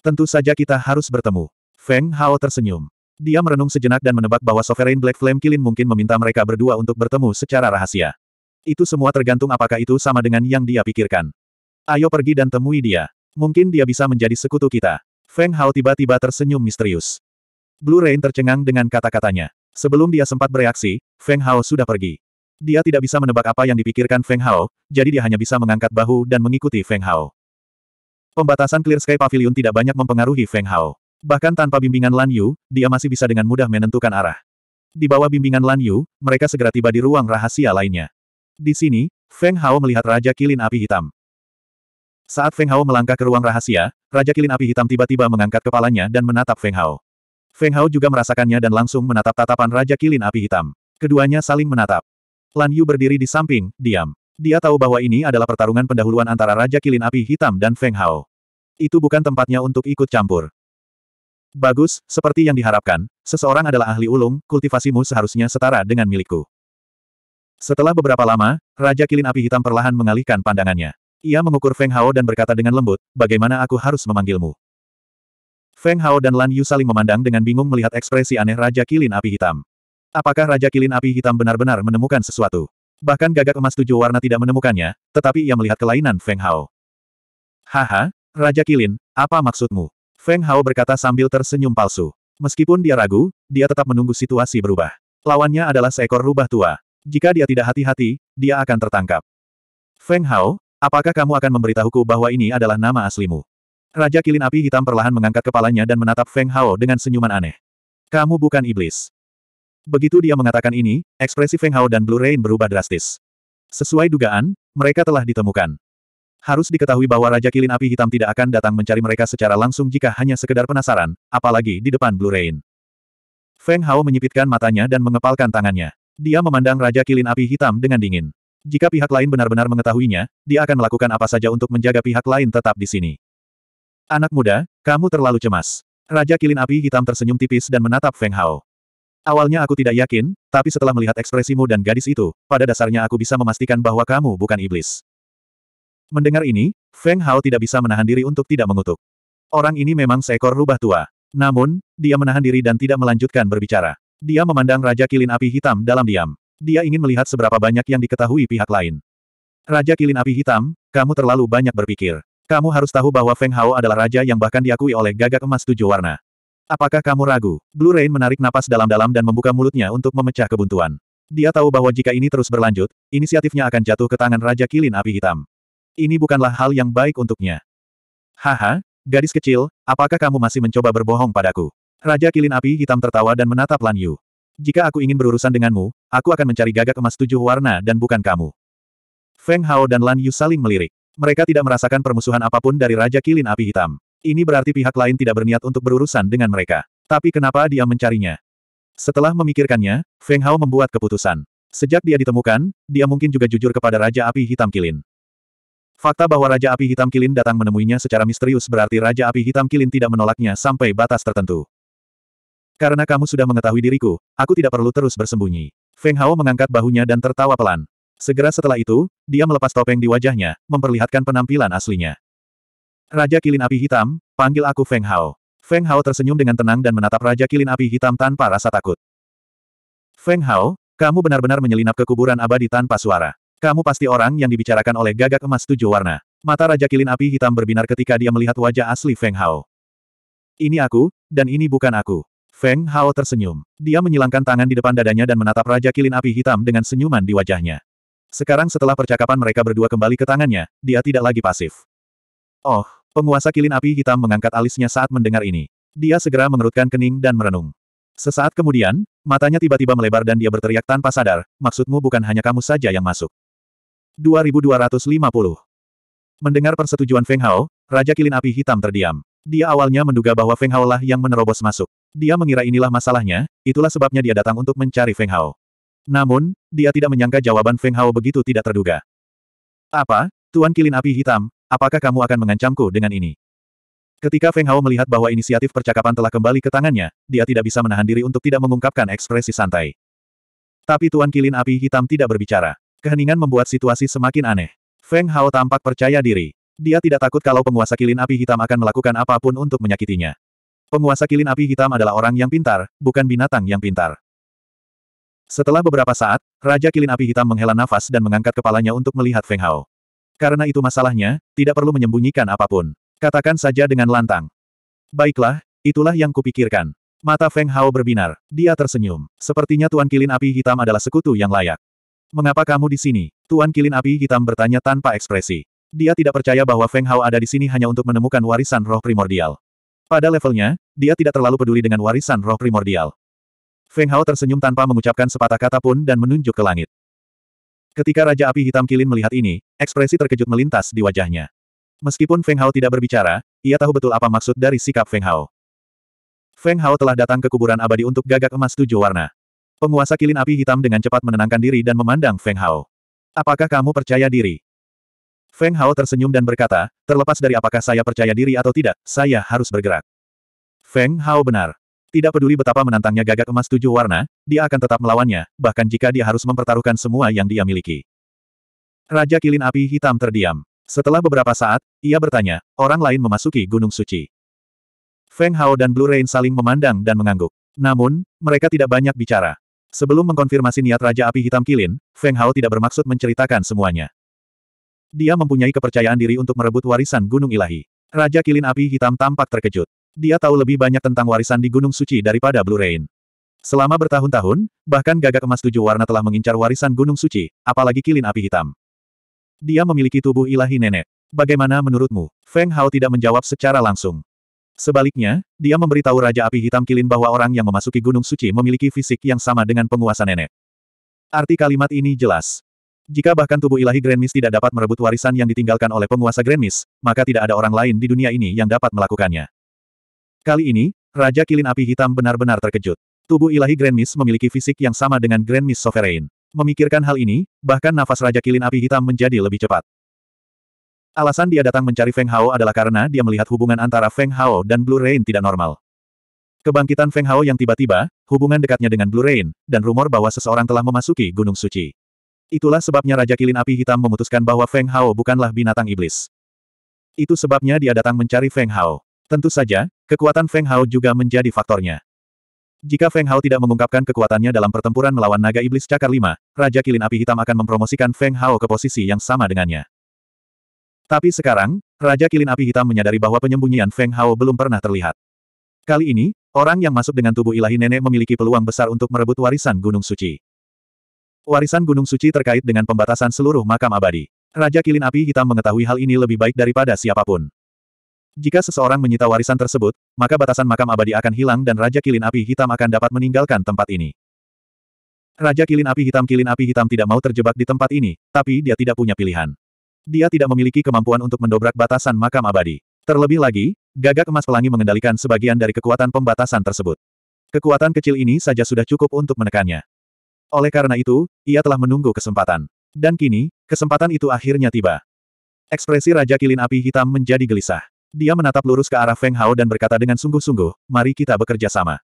Tentu saja kita harus bertemu. Feng Hao tersenyum. Dia merenung sejenak dan menebak bahwa Sovereign Black Flame Kilin mungkin meminta mereka berdua untuk bertemu secara rahasia. Itu semua tergantung apakah itu sama dengan yang dia pikirkan. Ayo pergi dan temui dia. Mungkin dia bisa menjadi sekutu kita. Feng Hao tiba-tiba tersenyum misterius. Blue Rain tercengang dengan kata-katanya. Sebelum dia sempat bereaksi, Feng Hao sudah pergi. Dia tidak bisa menebak apa yang dipikirkan Feng Hao, jadi dia hanya bisa mengangkat bahu dan mengikuti Feng Hao. Pembatasan Clear Sky Pavilion tidak banyak mempengaruhi Feng Hao. Bahkan tanpa bimbingan Lan Yu, dia masih bisa dengan mudah menentukan arah. Di bawah bimbingan Lan Yu, mereka segera tiba di ruang rahasia lainnya. Di sini, Feng Hao melihat Raja Kilin Api Hitam. Saat Feng Hao melangkah ke ruang rahasia, Raja Kilin Api Hitam tiba-tiba mengangkat kepalanya dan menatap Feng Hao. Feng Hao juga merasakannya dan langsung menatap tatapan Raja Kilin Api Hitam. Keduanya saling menatap. Lan Yu berdiri di samping, diam. Dia tahu bahwa ini adalah pertarungan pendahuluan antara Raja Kilin Api Hitam dan Feng Hao. Itu bukan tempatnya untuk ikut campur. Bagus, seperti yang diharapkan, seseorang adalah ahli ulung, kultivasimu seharusnya setara dengan milikku. Setelah beberapa lama, Raja Kilin Api Hitam perlahan mengalihkan pandangannya. Ia mengukur Feng Hao dan berkata dengan lembut, bagaimana aku harus memanggilmu? Feng Hao dan Lan Yu saling memandang dengan bingung melihat ekspresi aneh Raja Kilin Api Hitam. Apakah Raja Kilin Api Hitam benar-benar menemukan sesuatu? Bahkan gagak emas tujuh warna tidak menemukannya, tetapi ia melihat kelainan Feng Hao. Haha, Raja Kilin, apa maksudmu? Feng Hao berkata sambil tersenyum palsu. Meskipun dia ragu, dia tetap menunggu situasi berubah. Lawannya adalah seekor rubah tua. Jika dia tidak hati-hati, dia akan tertangkap. Feng Hao, apakah kamu akan memberitahuku bahwa ini adalah nama aslimu? Raja Kilin Api Hitam perlahan mengangkat kepalanya dan menatap Feng Hao dengan senyuman aneh. Kamu bukan iblis. Begitu dia mengatakan ini, ekspresi Feng Hao dan Blue Rain berubah drastis. Sesuai dugaan, mereka telah ditemukan. Harus diketahui bahwa Raja Kilin Api Hitam tidak akan datang mencari mereka secara langsung jika hanya sekedar penasaran, apalagi di depan Blue Rain. Feng Hao menyipitkan matanya dan mengepalkan tangannya. Dia memandang Raja Kilin Api Hitam dengan dingin. Jika pihak lain benar-benar mengetahuinya, dia akan melakukan apa saja untuk menjaga pihak lain tetap di sini. Anak muda, kamu terlalu cemas. Raja Kilin Api Hitam tersenyum tipis dan menatap Feng Hao. Awalnya aku tidak yakin, tapi setelah melihat ekspresimu dan gadis itu, pada dasarnya aku bisa memastikan bahwa kamu bukan iblis. Mendengar ini, Feng Hao tidak bisa menahan diri untuk tidak mengutuk. Orang ini memang seekor rubah tua. Namun, dia menahan diri dan tidak melanjutkan berbicara. Dia memandang Raja Kilin Api Hitam dalam diam. Dia ingin melihat seberapa banyak yang diketahui pihak lain. Raja Kilin Api Hitam, kamu terlalu banyak berpikir. Kamu harus tahu bahwa Feng Hao adalah raja yang bahkan diakui oleh gagak emas tujuh warna. Apakah kamu ragu? Blue Rain menarik napas dalam-dalam dan membuka mulutnya untuk memecah kebuntuan. Dia tahu bahwa jika ini terus berlanjut, inisiatifnya akan jatuh ke tangan Raja Kilin Api Hitam. Ini bukanlah hal yang baik untuknya. Haha, gadis kecil, apakah kamu masih mencoba berbohong padaku? Raja Kilin Api Hitam tertawa dan menatap Lan Yu. Jika aku ingin berurusan denganmu, aku akan mencari gagak emas tujuh warna dan bukan kamu. Feng Hao dan Lan Yu saling melirik. Mereka tidak merasakan permusuhan apa pun dari Raja Kilin Api Hitam. Ini berarti pihak lain tidak berniat untuk berurusan dengan mereka. Tapi kenapa dia mencarinya? Setelah memikirkannya, Feng Hao membuat keputusan. Sejak dia ditemukan, dia mungkin juga jujur kepada Raja Api Hitam Kilin. Fakta bahwa Raja Api Hitam Kilin datang menemuinya secara misterius berarti Raja Api Hitam Kilin tidak menolaknya sampai batas tertentu. Karena kamu sudah mengetahui diriku, aku tidak perlu terus bersembunyi. Feng Hao mengangkat bahunya dan tertawa pelan. Segera setelah itu, dia melepas topeng di wajahnya, memperlihatkan penampilan aslinya. Raja Kilin Api Hitam, panggil aku Feng Hao. Feng Hao tersenyum dengan tenang dan menatap Raja Kilin Api Hitam tanpa rasa takut. Feng Hao, kamu benar-benar menyelinap ke kuburan abadi tanpa suara. Kamu pasti orang yang dibicarakan oleh gagak emas tujuh warna. Mata Raja Kilin Api Hitam berbinar ketika dia melihat wajah asli Feng Hao. Ini aku, dan ini bukan aku. Feng Hao tersenyum. Dia menyilangkan tangan di depan dadanya dan menatap Raja Kilin Api Hitam dengan senyuman di wajahnya. Sekarang setelah percakapan mereka berdua kembali ke tangannya, dia tidak lagi pasif. Oh, penguasa kilin api hitam mengangkat alisnya saat mendengar ini. Dia segera mengerutkan kening dan merenung. Sesaat kemudian, matanya tiba-tiba melebar dan dia berteriak tanpa sadar, maksudmu bukan hanya kamu saja yang masuk. 2250. Mendengar persetujuan Feng Hao, Raja Kilin Api Hitam terdiam. Dia awalnya menduga bahwa Feng Hao lah yang menerobos masuk. Dia mengira inilah masalahnya, itulah sebabnya dia datang untuk mencari Feng Hao. Namun, dia tidak menyangka jawaban Feng Hao begitu tidak terduga. Apa, Tuan Kilin Api Hitam, apakah kamu akan mengancamku dengan ini? Ketika Feng Hao melihat bahwa inisiatif percakapan telah kembali ke tangannya, dia tidak bisa menahan diri untuk tidak mengungkapkan ekspresi santai. Tapi Tuan Kilin Api Hitam tidak berbicara. Keheningan membuat situasi semakin aneh. Feng Hao tampak percaya diri. Dia tidak takut kalau penguasa Kilin Api Hitam akan melakukan apa pun untuk menyakitinya. Penguasa Kilin Api Hitam adalah orang yang pintar, bukan binatang yang pintar. Setelah beberapa saat, Raja Kilin Api Hitam menghela nafas dan mengangkat kepalanya untuk melihat Feng Hao. Karena itu masalahnya, tidak perlu menyembunyikan apa pun. Katakan saja dengan lantang. Baiklah, itulah yang kupikirkan. Mata Feng Hao berbinar. Dia tersenyum. Sepertinya Tuan Kilin Api Hitam adalah sekutu yang layak. Mengapa kamu di sini? Tuan Kilin Api Hitam bertanya tanpa ekspresi. Dia tidak percaya bahwa Feng Hao ada di sini hanya untuk menemukan warisan roh primordial. Pada levelnya, dia tidak terlalu peduli dengan warisan roh primordial. Feng Hao tersenyum tanpa mengucapkan sepatah kata pun dan menunjuk ke langit. Ketika Raja Api Hitam Kilin melihat ini, ekspresi terkejut melintas di wajahnya. Meskipun Feng Hao tidak berbicara, ia tahu betul apa maksud dari sikap Feng Hao. Feng Hao telah datang ke kuburan abadi untuk gagak emas tujuh warna. Penguasa Kilin Api Hitam dengan cepat menenangkan diri dan memandang Feng Hao. Apakah kamu percaya diri? Feng Hao tersenyum dan berkata, terlepas dari apakah saya percaya diri atau tidak, saya harus bergerak. Feng Hao benar. Tidak peduli betapa menantangnya gagak emas tujuh warna, dia akan tetap melawannya, bahkan jika dia harus mempertaruhkan semua yang dia miliki. Raja Kilin Api Hitam terdiam. Setelah beberapa saat, ia bertanya, orang lain memasuki Gunung Suci. Feng Hao dan Blue Rain saling memandang dan mengangguk. Namun, mereka tidak banyak bicara. Sebelum mengkonfirmasi niat Raja Api Hitam Kilin, Feng Hao tidak bermaksud menceritakan semuanya. Dia mempunyai kepercayaan diri untuk merebut warisan Gunung Ilahi. Raja Kilin Api Hitam tampak terkejut. Dia tahu lebih banyak tentang warisan di Gunung Suci daripada Blue Rain. Selama bertahun-tahun, bahkan gagak emas tujuh warna telah mengincar warisan Gunung Suci, apalagi kilin api hitam. Dia memiliki tubuh ilahi nenek. Bagaimana menurutmu? Feng Hao tidak menjawab secara langsung. Sebaliknya, dia memberitahu Raja Api Hitam Kilin bahwa orang yang memasuki Gunung Suci memiliki fisik yang sama dengan penguasa nenek. Arti kalimat ini jelas. Jika bahkan tubuh ilahi Grand Mist tidak dapat merebut warisan yang ditinggalkan oleh penguasa Grand Mist, maka tidak ada orang lain di dunia ini yang dapat melakukannya. Kali ini, Raja Kilin Api Hitam benar-benar terkejut. Tubuh ilahi Grand Mist memiliki fisik yang sama dengan Grand Sovereign. Memikirkan hal ini, bahkan nafas Raja Kilin Api Hitam menjadi lebih cepat. Alasan dia datang mencari Feng Hao adalah karena dia melihat hubungan antara Feng Hao dan Blue Rain tidak normal. Kebangkitan Feng Hao yang tiba-tiba, hubungan dekatnya dengan Blue Rain, dan rumor bahwa seseorang telah memasuki Gunung Suci. Itulah sebabnya Raja Kilin Api Hitam memutuskan bahwa Feng Hao bukanlah binatang iblis. Itu sebabnya dia datang mencari Feng Hao. Tentu saja, kekuatan Feng Hao juga menjadi faktornya. Jika Feng Hao tidak mengungkapkan kekuatannya dalam pertempuran melawan naga iblis cakar lima, Raja Kilin Api Hitam akan mempromosikan Feng Hao ke posisi yang sama dengannya. Tapi sekarang, Raja Kilin Api Hitam menyadari bahwa penyembunyian Feng Hao belum pernah terlihat. Kali ini, orang yang masuk dengan tubuh ilahi nenek memiliki peluang besar untuk merebut warisan Gunung Suci. Warisan Gunung Suci terkait dengan pembatasan seluruh makam abadi. Raja Kilin Api Hitam mengetahui hal ini lebih baik daripada siapa pun. Jika seseorang menyita warisan tersebut, maka batasan makam abadi akan hilang dan Raja Kilin Api Hitam akan dapat meninggalkan tempat ini. Raja Kilin Api Hitam Kilin Api Hitam tidak mau terjebak di tempat ini, tapi dia tidak punya pilihan. Dia tidak memiliki kemampuan untuk mendobrak batasan makam abadi. Terlebih lagi, gagak emas pelangi mengendalikan sebagian dari kekuatan pembatasan tersebut. Kekuatan kecil ini saja sudah cukup untuk menekannya. Oleh karena itu, ia telah menunggu kesempatan. Dan kini, kesempatan itu akhirnya tiba. Ekspresi Raja Kilin Api Hitam menjadi gelisah. Dia menatap lurus ke arah Feng Hao dan berkata dengan sungguh-sungguh, mari kita bekerja sama.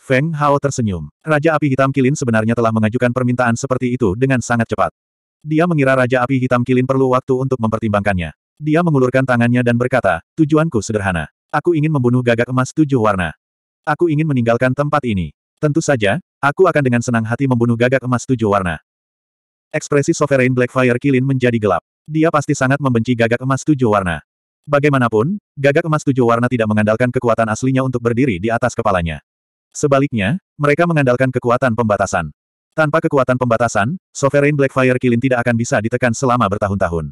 Feng Hao tersenyum. Raja Api Hitam Kilin sebenarnya telah mengajukan permintaan seperti itu dengan sangat cepat. Dia mengira Raja Api Hitam Kilin perlu waktu untuk mempertimbangkannya. Dia mengulurkan tangannya dan berkata, tujuanku sederhana. Aku ingin membunuh gagak emas tujuh warna. Aku ingin meninggalkan tempat ini. Tentu saja, aku akan dengan senang hati membunuh gagak emas tujuh warna. Ekspresi Sovereign Blackfire Kilin menjadi gelap. Dia pasti sangat membenci gagak emas tujuh warna. Bagaimanapun, gagak emas tujuh warna tidak mengandalkan kekuatan aslinya untuk berdiri di atas kepalanya. Sebaliknya, mereka mengandalkan kekuatan pembatasan. Tanpa kekuatan pembatasan, Sovereign Blackfire Kilin tidak akan bisa ditekan selama bertahun-tahun.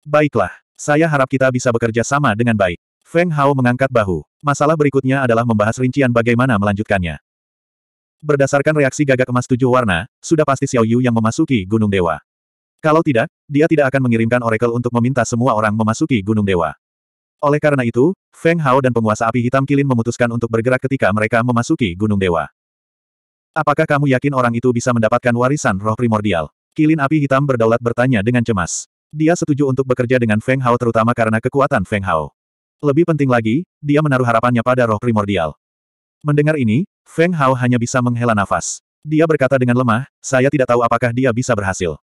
Baiklah, saya harap kita bisa bekerja sama dengan baik. Feng Hao mengangkat bahu. Masalah berikutnya adalah membahas rincian bagaimana melanjutkannya. Berdasarkan reaksi gagak emas tujuh warna, sudah pasti Xiao Yu yang memasuki Gunung Dewa. Kalau tidak, dia tidak akan mengirimkan Oracle untuk meminta semua orang memasuki Gunung Dewa. Oleh karena itu, Feng Hao dan penguasa api hitam Kilin memutuskan untuk bergerak ketika mereka memasuki Gunung Dewa. Apakah kamu yakin orang itu bisa mendapatkan warisan roh primordial? Kilin api hitam berdaulat bertanya dengan cemas. Dia setuju untuk bekerja dengan Feng Hao terutama karena kekuatan Feng Hao. Lebih penting lagi, dia menaruh harapannya pada roh primordial. Mendengar ini, Feng Hao hanya bisa menghela nafas. Dia berkata dengan lemah, saya tidak tahu apakah dia bisa berhasil.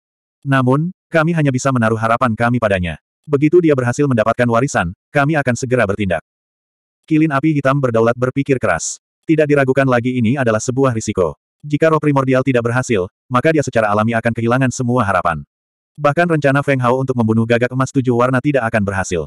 Namun, kami hanya bisa menaruh harapan kami padanya. Begitu dia berhasil mendapatkan warisan, kami akan segera bertindak. Kilin api hitam berdaulat berpikir keras. Tidak diragukan lagi ini adalah sebuah risiko. Jika roh primordial tidak berhasil, maka dia secara alami akan kehilangan semua harapan. Bahkan rencana Feng Hao untuk membunuh gagak emas tujuh warna tidak akan berhasil.